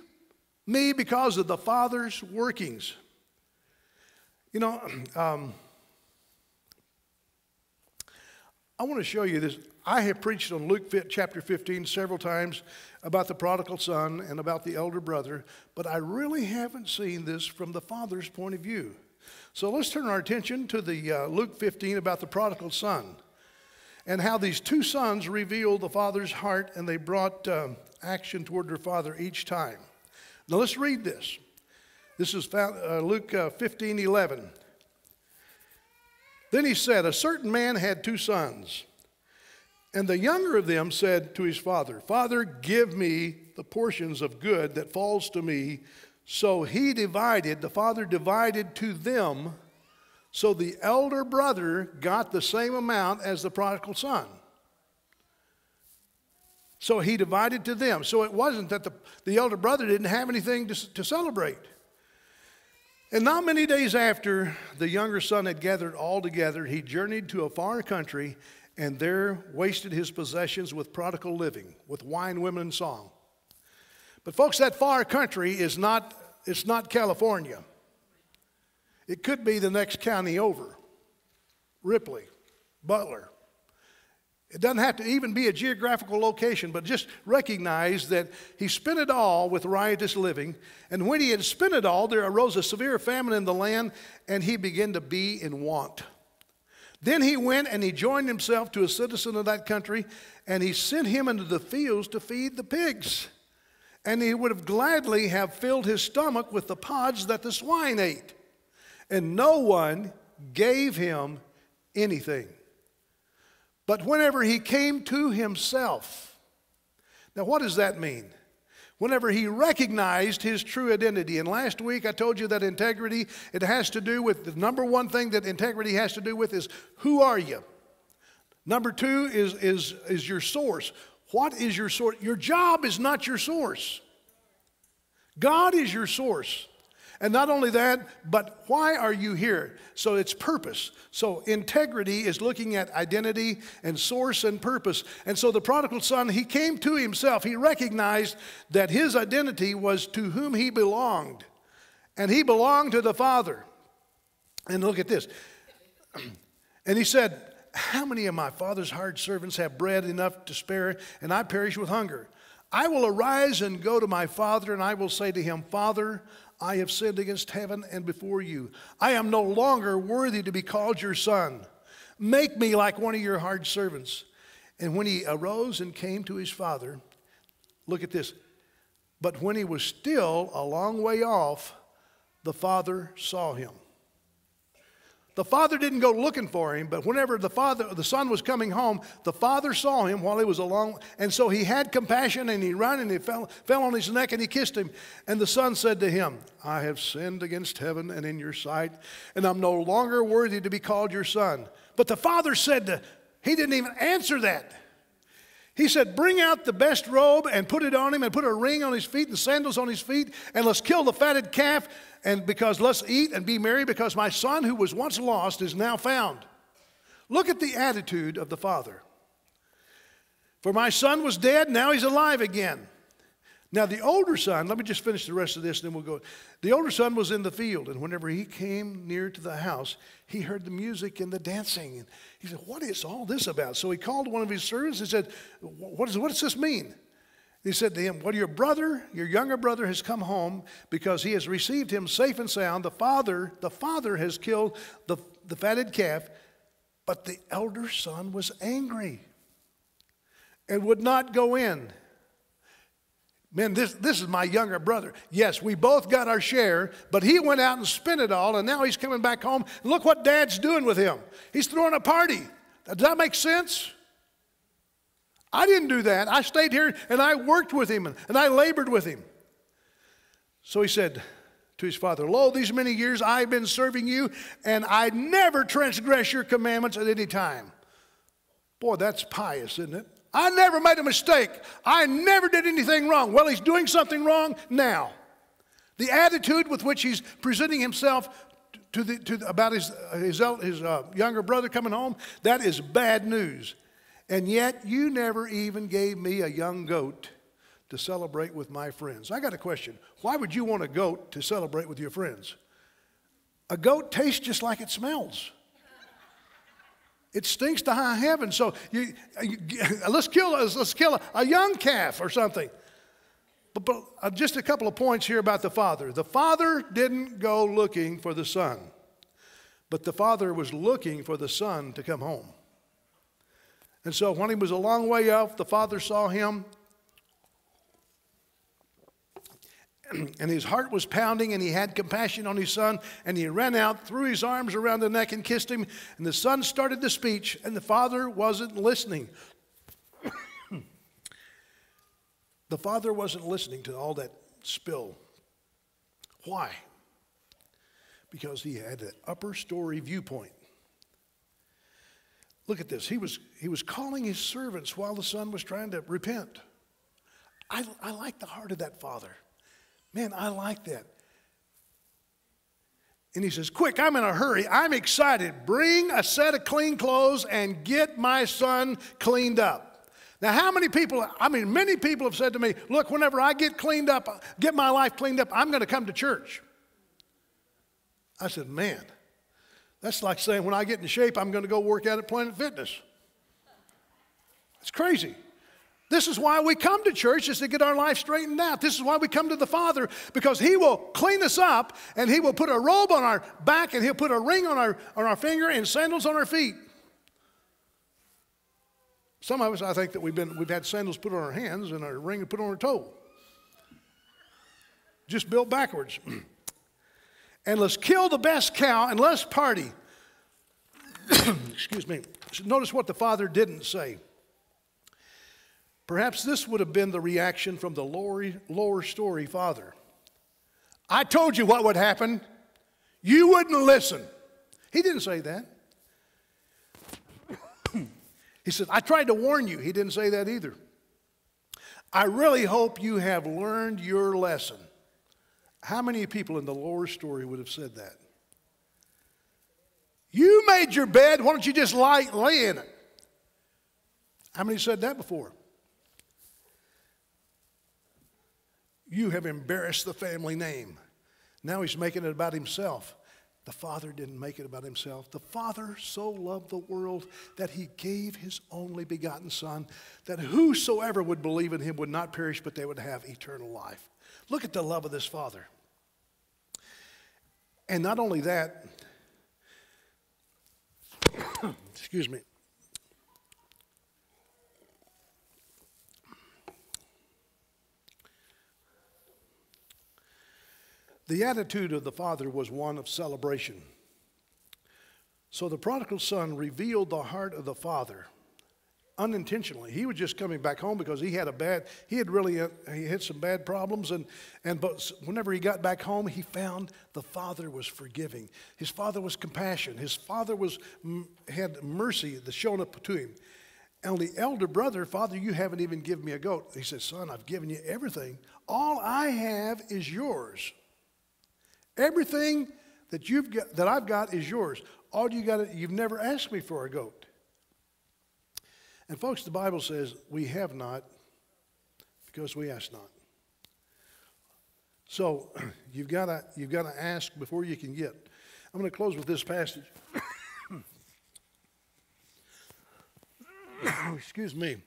me because of the Father's workings. You know, um, I want to show you this. I have preached on Luke chapter 15 several times about the prodigal son and about the elder brother, but I really haven't seen this from the father's point of view. So let's turn our attention to the uh, Luke 15 about the prodigal son and how these two sons revealed the father's heart and they brought uh, action toward their father each time. Now let's read this. This is found, uh, Luke uh, 15 11. Then he said, A certain man had two sons. And the younger of them said to his father, Father, give me the portions of good that falls to me. So he divided, the father divided to them. So the elder brother got the same amount as the prodigal son. So he divided to them. So it wasn't that the, the elder brother didn't have anything to, to celebrate. And not many days after the younger son had gathered all together, he journeyed to a far country and there wasted his possessions with prodigal living, with wine, women, and song. But folks, that far country is not, it's not California. It could be the next county over. Ripley, Butler, it doesn't have to even be a geographical location, but just recognize that he spent it all with riotous living. And when he had spent it all, there arose a severe famine in the land, and he began to be in want. Then he went and he joined himself to a citizen of that country, and he sent him into the fields to feed the pigs. And he would have gladly have filled his stomach with the pods that the swine ate. And no one gave him anything. But whenever he came to himself, now what does that mean? Whenever he recognized his true identity. And last week I told you that integrity, it has to do with the number one thing that integrity has to do with is who are you? Number two is, is, is your source. What is your source? Your job is not your source. God is your source. And not only that, but why are you here? So it's purpose. So integrity is looking at identity and source and purpose. And so the prodigal son, he came to himself. He recognized that his identity was to whom he belonged. And he belonged to the Father. And look at this. And he said, How many of my father's hired servants have bread enough to spare, and I perish with hunger? I will arise and go to my father, and I will say to him, Father, I have sinned against heaven and before you. I am no longer worthy to be called your son. Make me like one of your hard servants. And when he arose and came to his father, look at this. But when he was still a long way off, the father saw him. The father didn't go looking for him, but whenever the father, the son was coming home, the father saw him while he was along, and so he had compassion and he ran and he fell, fell on his neck and he kissed him. And the son said to him, I have sinned against heaven and in your sight, and I'm no longer worthy to be called your son. But the father said to, he didn't even answer that. He said, Bring out the best robe and put it on him, and put a ring on his feet and sandals on his feet, and let's kill the fatted calf and because let's eat and be merry because my son who was once lost is now found. Look at the attitude of the father. For my son was dead, now he's alive again. Now, the older son, let me just finish the rest of this, and then we'll go. The older son was in the field, and whenever he came near to the house, he heard the music and the dancing. And he said, What is all this about? So he called one of his servants and said, What, is, what does this mean? He said to him, Well, your brother, your younger brother, has come home because he has received him safe and sound. The father, the father has killed the, the fatted calf, but the elder son was angry and would not go in. Man, this, this is my younger brother. Yes, we both got our share, but he went out and spent it all, and now he's coming back home. Look what dad's doing with him. He's throwing a party. Does that make sense? I didn't do that. I stayed here and I worked with him and, and I labored with him. So he said to his father, Lo, these many years I've been serving you, and I never transgress your commandments at any time. Boy, that's pious, isn't it? I never made a mistake. I never did anything wrong. Well, he's doing something wrong now. The attitude with which he's presenting himself to the, to the, about his, his, his uh, younger brother coming home, that is bad news. And yet, you never even gave me a young goat to celebrate with my friends. I got a question. Why would you want a goat to celebrate with your friends? A goat tastes just like it smells. It stinks to high heaven. So you, you, let's kill, let's kill a, a young calf or something. But, but uh, just a couple of points here about the father. The father didn't go looking for the son, but the father was looking for the son to come home. And so when he was a long way off, the father saw him and his heart was pounding, and he had compassion on his son, and he ran out, threw his arms around the neck, and kissed him. And the son started the speech, and the father wasn't listening. the father wasn't listening to all that spill. Why? Because he had an upper story viewpoint. Look at this. He was, he was calling his servants while the son was trying to repent. I, I like the heart of that father. Man, I like that. And he says, Quick, I'm in a hurry. I'm excited. Bring a set of clean clothes and get my son cleaned up. Now, how many people, I mean, many people have said to me, Look, whenever I get cleaned up, get my life cleaned up, I'm going to come to church. I said, Man, that's like saying when I get in shape, I'm going to go work out at Planet Fitness. It's crazy. This is why we come to church, is to get our life straightened out. This is why we come to the Father, because He will clean us up and He will put a robe on our back and He'll put a ring on our, on our finger and sandals on our feet. Some of us, I think that we've, been, we've had sandals put on our hands and a ring put on our toe. Just built backwards. and let's kill the best cow and let's party. Excuse me. Notice what the Father didn't say. Perhaps this would have been the reaction from the lower, lower story father. I told you what would happen. You wouldn't listen. He didn't say that. he said, I tried to warn you. He didn't say that either. I really hope you have learned your lesson. How many people in the lower story would have said that? You made your bed, why don't you just lie, lay in it? How many said that before? You have embarrassed the family name. Now he's making it about himself. The Father didn't make it about himself. The Father so loved the world that he gave his only begotten Son, that whosoever would believe in him would not perish, but they would have eternal life. Look at the love of this Father. And not only that, excuse me, The attitude of the father was one of celebration. So the prodigal son revealed the heart of the father unintentionally. He was just coming back home because he had a bad, he had really, uh, he had some bad problems. And, and but whenever he got back home, he found the father was forgiving. His father was compassion. His father was, had mercy that shown up to him. And the elder brother, Father, you haven't even given me a goat. He said, Son, I've given you everything. All I have is yours. Everything that you've got, that I've got is yours. All you got, you've never asked me for a goat. And folks, the Bible says we have not because we ask not. So you've got to you've got to ask before you can get. I'm going to close with this passage. Excuse me.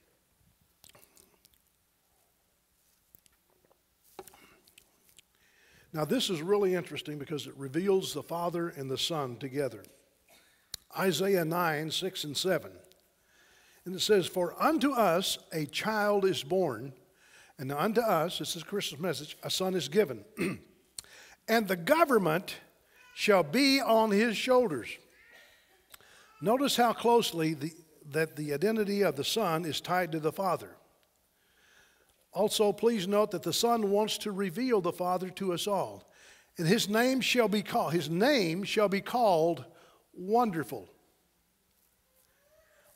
Now, this is really interesting because it reveals the Father and the Son together. Isaiah 9, 6 and 7. And it says, For unto us a child is born, and unto us, this is Christmas message, a son is given. and the government shall be on his shoulders. Notice how closely the, that the identity of the Son is tied to the Father. Also, please note that the Son wants to reveal the Father to us all. And his name shall be called, his name shall be called Wonderful.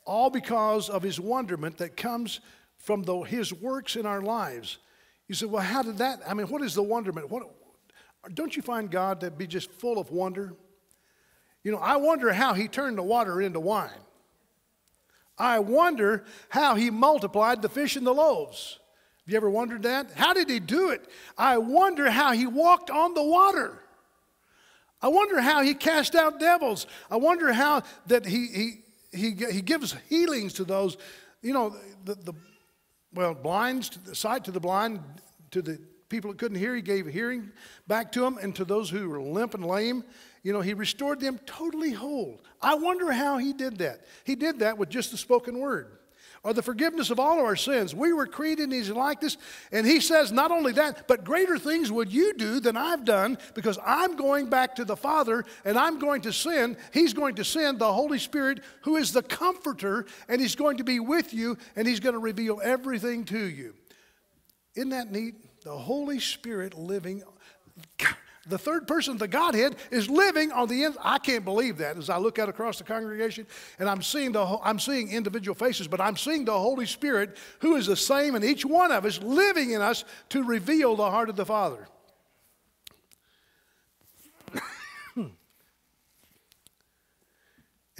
All because of his wonderment that comes from the, his works in our lives. You say, well, how did that? I mean, what is the wonderment? What, don't you find God to be just full of wonder? You know, I wonder how he turned the water into wine. I wonder how he multiplied the fish and the loaves. Have you ever wondered that? How did he do it? I wonder how he walked on the water. I wonder how he cast out devils. I wonder how that he, he, he, he gives healings to those, you know, the, the well, blinds, to the sight to the blind, to the people that couldn't hear, he gave hearing back to them, and to those who were limp and lame, you know, he restored them totally whole. I wonder how he did that. He did that with just the spoken word or the forgiveness of all of our sins. We were created in his likeness, and he says, not only that, but greater things would you do than I've done because I'm going back to the Father and I'm going to send, he's going to send the Holy Spirit who is the comforter, and he's going to be with you and he's going to reveal everything to you. Isn't that neat? The Holy Spirit living the third person of the Godhead is living on the inside. I can't believe that as I look out across the congregation and I'm seeing, the, I'm seeing individual faces, but I'm seeing the Holy Spirit who is the same in each one of us living in us to reveal the heart of the Father. and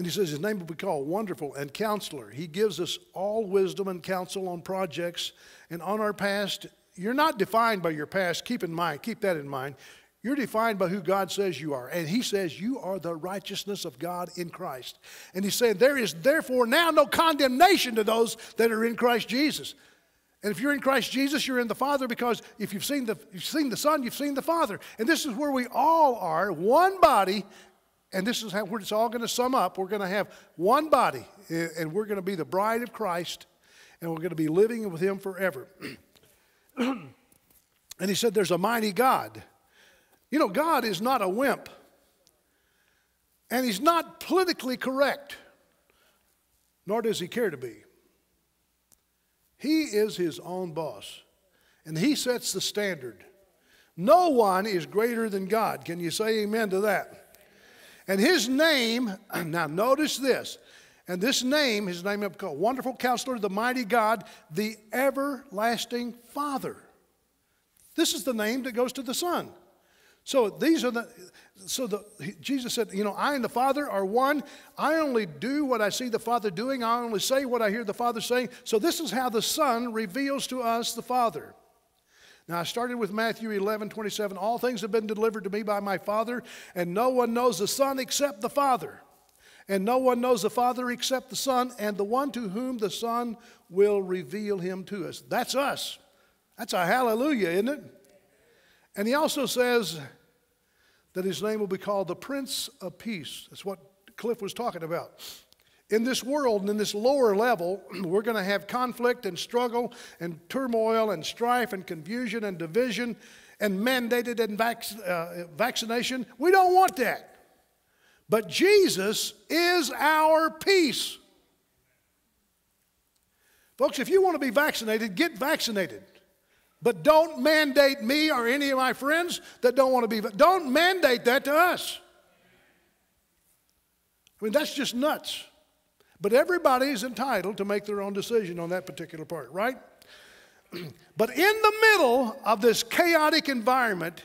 he says his name will be called Wonderful and Counselor. He gives us all wisdom and counsel on projects and on our past. You're not defined by your past. Keep in mind, keep that in mind. You're defined by who God says you are. And He says you are the righteousness of God in Christ. And He said, There is therefore now no condemnation to those that are in Christ Jesus. And if you're in Christ Jesus, you're in the Father because if you've seen the, you've seen the Son, you've seen the Father. And this is where we all are one body. And this is how it's all going to sum up. We're going to have one body, eh, and we're going to be the bride of Christ, and we're going to be living with Him forever. and He said, There's a mighty God. You know, God is not a wimp, and He's not politically correct, nor does He care to be. He is His own boss, and He sets the standard. No one is greater than God. Can you say amen to that? And His name, now notice this. And this name, his name is called Wonderful Counselor, the Mighty God, the Everlasting Father. This is the name that goes to the Son. So these are the, so the, Jesus said, you know, I and the Father are one. I only do what I see the Father doing. I only say what I hear the Father saying. So this is how the Son reveals to us the Father. Now, I started with Matthew 11, 27. All things have been delivered to me by my Father, and no one knows the Son except the Father. And no one knows the Father except the Son, and the one to whom the Son will reveal him to us. That's us. That's a hallelujah, isn't it? And he also says, that his name will be called the Prince of Peace. That's what Cliff was talking about. In this world and in this lower level, we're going to have conflict and struggle and turmoil and strife and confusion and division and mandated and vac- uh, vaccination. We don't want that. But Jesus is our peace. Folks, if you want to be vaccinated, get vaccinated. But don't mandate me or any of my friends that don't want to be, don't mandate that to us. I mean, that's just nuts. But everybody is entitled to make their own decision on that particular part, right? but in the middle of this chaotic environment,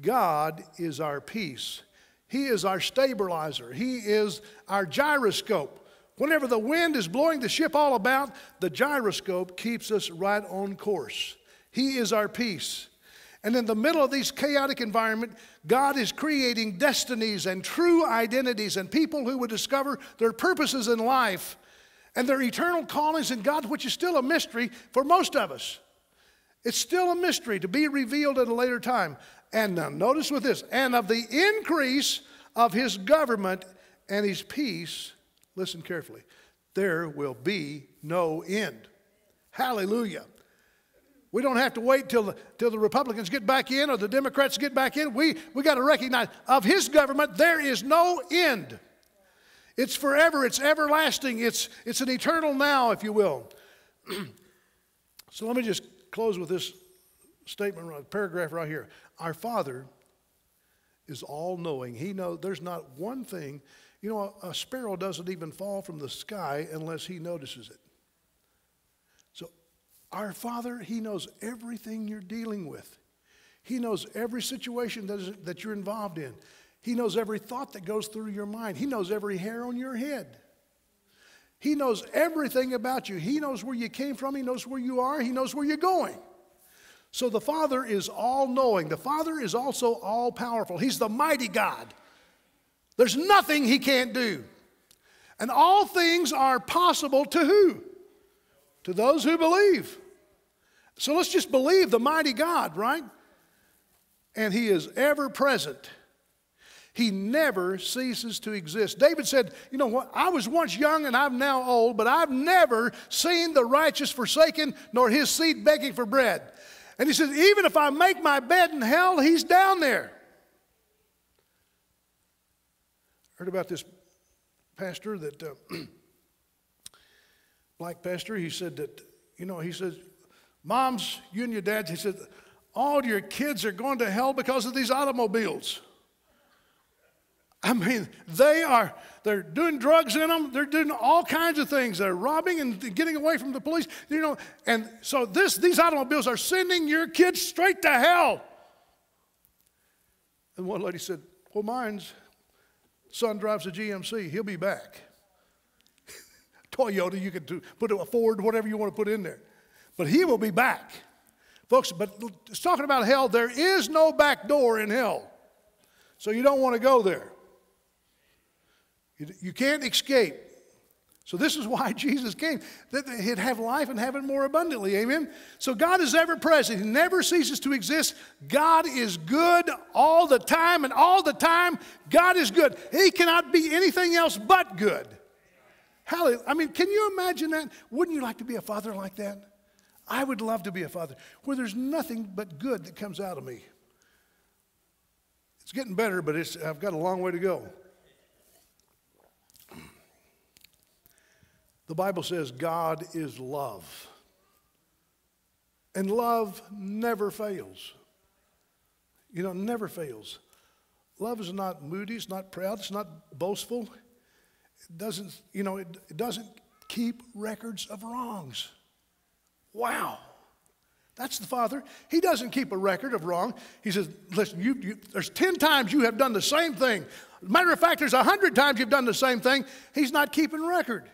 God is our peace. He is our stabilizer. He is our gyroscope. Whenever the wind is blowing the ship all about, the gyroscope keeps us right on course. He is our peace. And in the middle of these chaotic environment, God is creating destinies and true identities and people who would discover their purposes in life and their eternal callings in God, which is still a mystery for most of us. It's still a mystery to be revealed at a later time. And now notice with this, and of the increase of his government and his peace, listen carefully, there will be no end. Hallelujah. We don't have to wait till the, till the Republicans get back in or the Democrats get back in. We, we got to recognize of his government, there is no end. It's forever, it's everlasting, it's, it's an eternal now, if you will. so let me just close with this statement, paragraph right here. Our Father is all knowing. He knows there's not one thing. You know, a, a sparrow doesn't even fall from the sky unless he notices it. Our Father, He knows everything you're dealing with. He knows every situation that, is, that you're involved in. He knows every thought that goes through your mind. He knows every hair on your head. He knows everything about you. He knows where you came from. He knows where you are. He knows where you're going. So the Father is all knowing. The Father is also all powerful. He's the mighty God. There's nothing He can't do. And all things are possible to who? To those who believe. So let's just believe the mighty God, right? And He is ever present. He never ceases to exist. David said, You know what? I was once young and I'm now old, but I've never seen the righteous forsaken nor his seed begging for bread. And he says, Even if I make my bed in hell, he's down there. I heard about this pastor that, uh, black pastor, he said that, you know, he says, Moms, you and your dads, he said, all your kids are going to hell because of these automobiles. I mean, they are, they're doing drugs in them. They're doing all kinds of things. They're robbing and getting away from the police, you know. And so this, these automobiles are sending your kids straight to hell. And one lady said, well, mine's son drives a GMC. He'll be back. Toyota, you can do, put a Ford, whatever you want to put in there. But he will be back. Folks, but it's talking about hell. There is no back door in hell. So you don't want to go there. You can't escape. So this is why Jesus came, that he'd have life and have it more abundantly. Amen. So God is ever present. He never ceases to exist. God is good all the time, and all the time, God is good. He cannot be anything else but good. Hallelujah. I mean, can you imagine that? Wouldn't you like to be a father like that? I would love to be a father where there's nothing but good that comes out of me. It's getting better, but I've got a long way to go. The Bible says God is love. And love never fails. You know, never fails. Love is not moody, it's not proud, it's not boastful. It doesn't, you know, it, it doesn't keep records of wrongs. Wow. That's the Father. He doesn't keep a record of wrong. He says, listen, you, you, there's 10 times you have done the same thing. Matter of fact, there's 100 times you've done the same thing. He's not keeping record.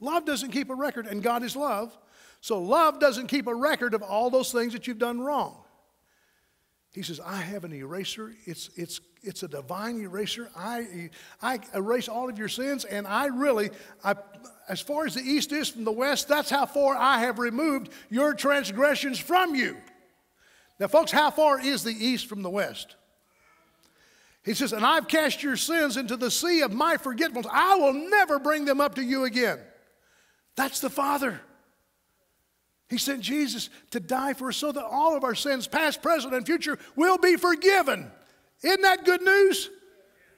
Love doesn't keep a record, and God is love. So love doesn't keep a record of all those things that you've done wrong. He says, I have an eraser. It's, it's, it's a divine eraser. I, I erase all of your sins, and I really, I, as far as the east is from the west, that's how far I have removed your transgressions from you. Now, folks, how far is the east from the west? He says, And I've cast your sins into the sea of my forgetfulness. I will never bring them up to you again. That's the Father. He sent Jesus to die for us so that all of our sins, past, present, and future, will be forgiven. Isn't that good news?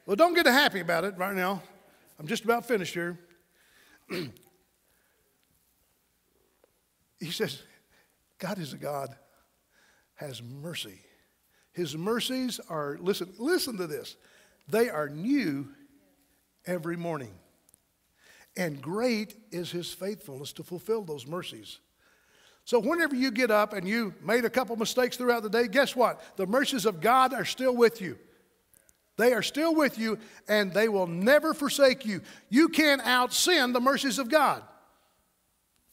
Well, don't get happy about it right now. I'm just about finished here. he says, God is a God, has mercy. His mercies are, listen, listen to this. They are new every morning. And great is his faithfulness to fulfill those mercies. So, whenever you get up and you made a couple mistakes throughout the day, guess what? The mercies of God are still with you. They are still with you and they will never forsake you. You can't out sin the mercies of God.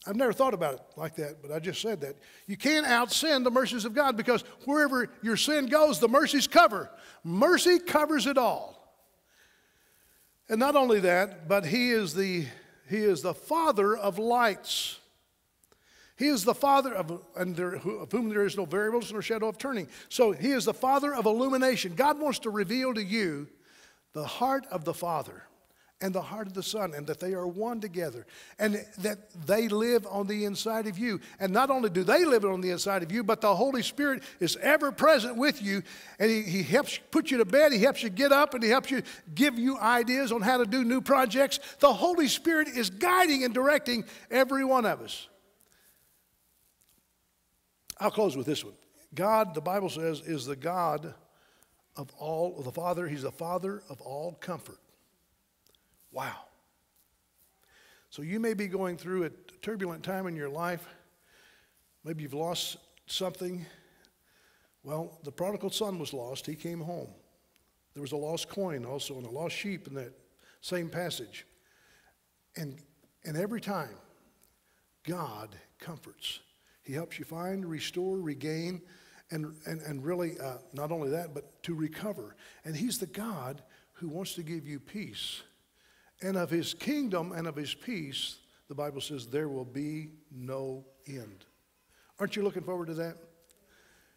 I've never thought about it like that, but I just said that. You can't out sin the mercies of God because wherever your sin goes, the mercies cover. Mercy covers it all. And not only that, but he is the, he is the father of lights. He is the Father of, and there, of whom there is no variables nor shadow of turning. So he is the Father of illumination. God wants to reveal to you the heart of the Father and the heart of the Son, and that they are one together, and that they live on the inside of you. And not only do they live on the inside of you, but the Holy Spirit is ever present with you, and He, he helps put you to bed, He helps you get up, and He helps you give you ideas on how to do new projects. The Holy Spirit is guiding and directing every one of us. I'll close with this one. God, the Bible says, is the God of all, the Father, He's the Father of all comfort. Wow. So you may be going through a turbulent time in your life. Maybe you've lost something. Well, the prodigal son was lost. He came home. There was a lost coin also and a lost sheep in that same passage. And, and every time, God comforts. He helps you find, restore, regain, and, and, and really, uh, not only that, but to recover. And He's the God who wants to give you peace. And of His kingdom and of His peace, the Bible says, there will be no end. Aren't you looking forward to that?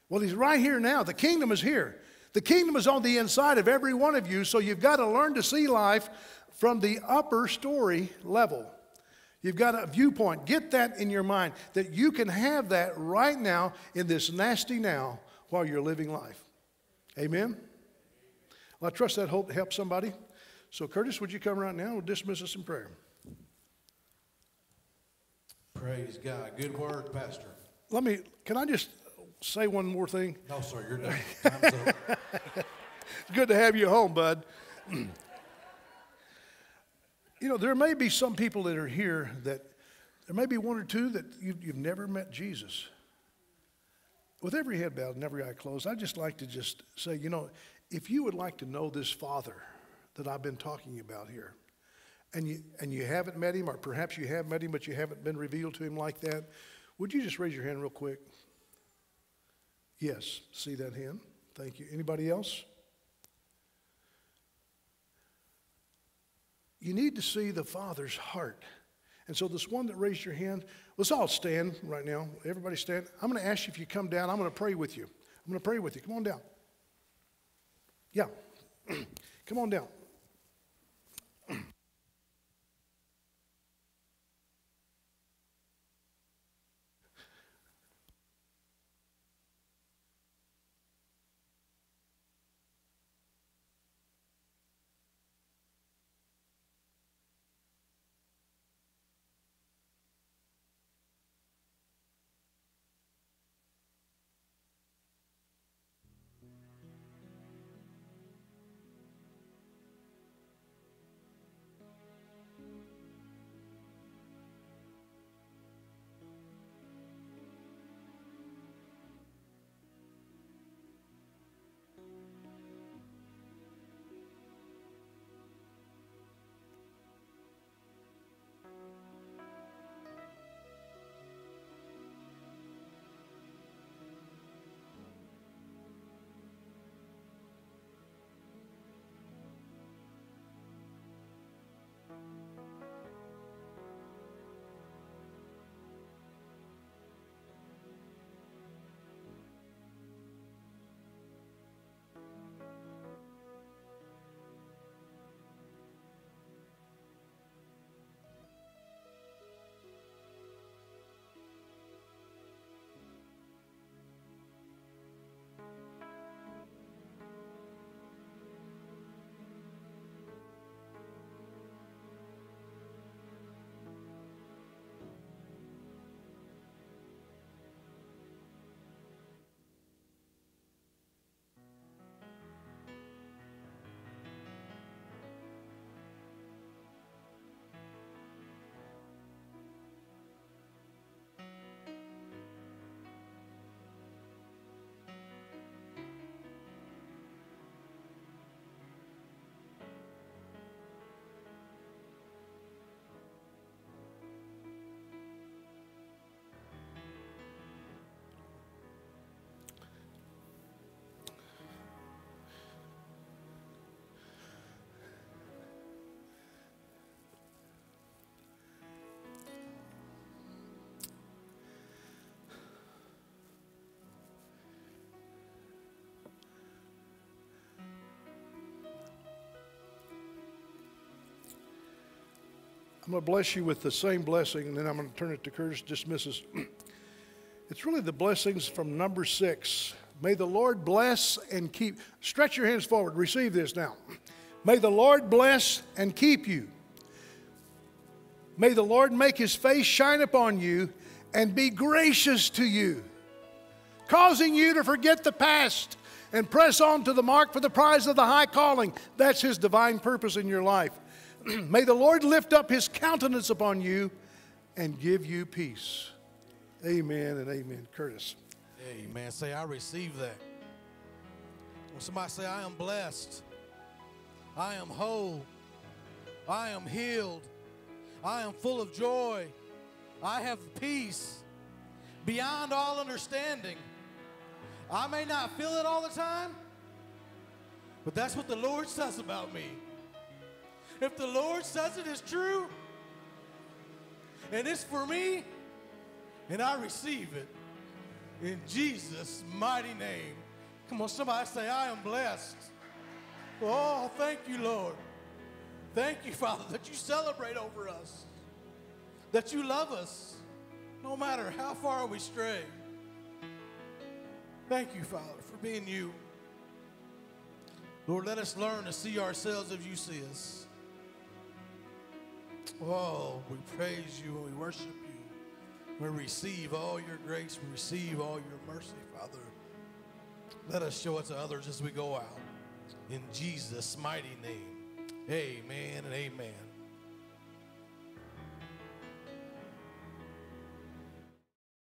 Well, He's right here now. The kingdom is here. The kingdom is on the inside of every one of you, so you've got to learn to see life from the upper story level. You've got a viewpoint. Get that in your mind that you can have that right now in this nasty now while you're living life. Amen? Well, I trust that hope helps somebody. So, Curtis, would you come right now? We'll dismiss us in prayer. Praise God. Good word, Pastor. Let me, can I just say one more thing? No, sir, you're done. it's good to have you home, bud. You know, there may be some people that are here that there may be one or two that you, have never met Jesus. With every head bowed and every eye closed, I'd just like to just say, you know, if you would like to know this Father that I've been talking about here, and you, and you haven't met him, or perhaps you have met him, but you haven't been revealed to him like that, would you just raise your hand real quick? Yes, see that hand? Thank you. Anybody else? You need to see the Father's heart. And so, this one that raised your hand, let's all stand right now. Everybody stand. I'm going to ask you if you come down. I'm going to pray with you. I'm going to pray with you. Come on down. Yeah. come on down. I'm going to bless you with the same blessing, and then I'm going to turn it to Curtis dismisses. it's really the blessings from number six. May the Lord bless and keep. Stretch your hands forward. Receive this now. May the Lord bless and keep you. May the Lord make his face shine upon you and be gracious to you, causing you to forget the past and press on to the mark for the prize of the high calling. That's his divine purpose in your life. May the Lord lift up his countenance upon you and give you peace. Amen and amen. Curtis. Amen. Say, I receive that. When somebody say, I am blessed, I am whole, I am healed, I am full of joy, I have peace beyond all understanding. I may not feel it all the time, but that's what the Lord says about me. If the Lord says it is true, and it's for me, and I receive it in Jesus' mighty name. Come on, somebody say, I am blessed. Oh, thank you, Lord. Thank you, Father, that you celebrate over us, that you love us, no matter how far we stray. Thank you, Father, for being you. Lord, let us learn to see ourselves as you see us. Oh, we praise you and we worship you. We receive all your grace. We receive all your mercy, Father. Let us show it to others as we go out. In Jesus' mighty name, amen and amen.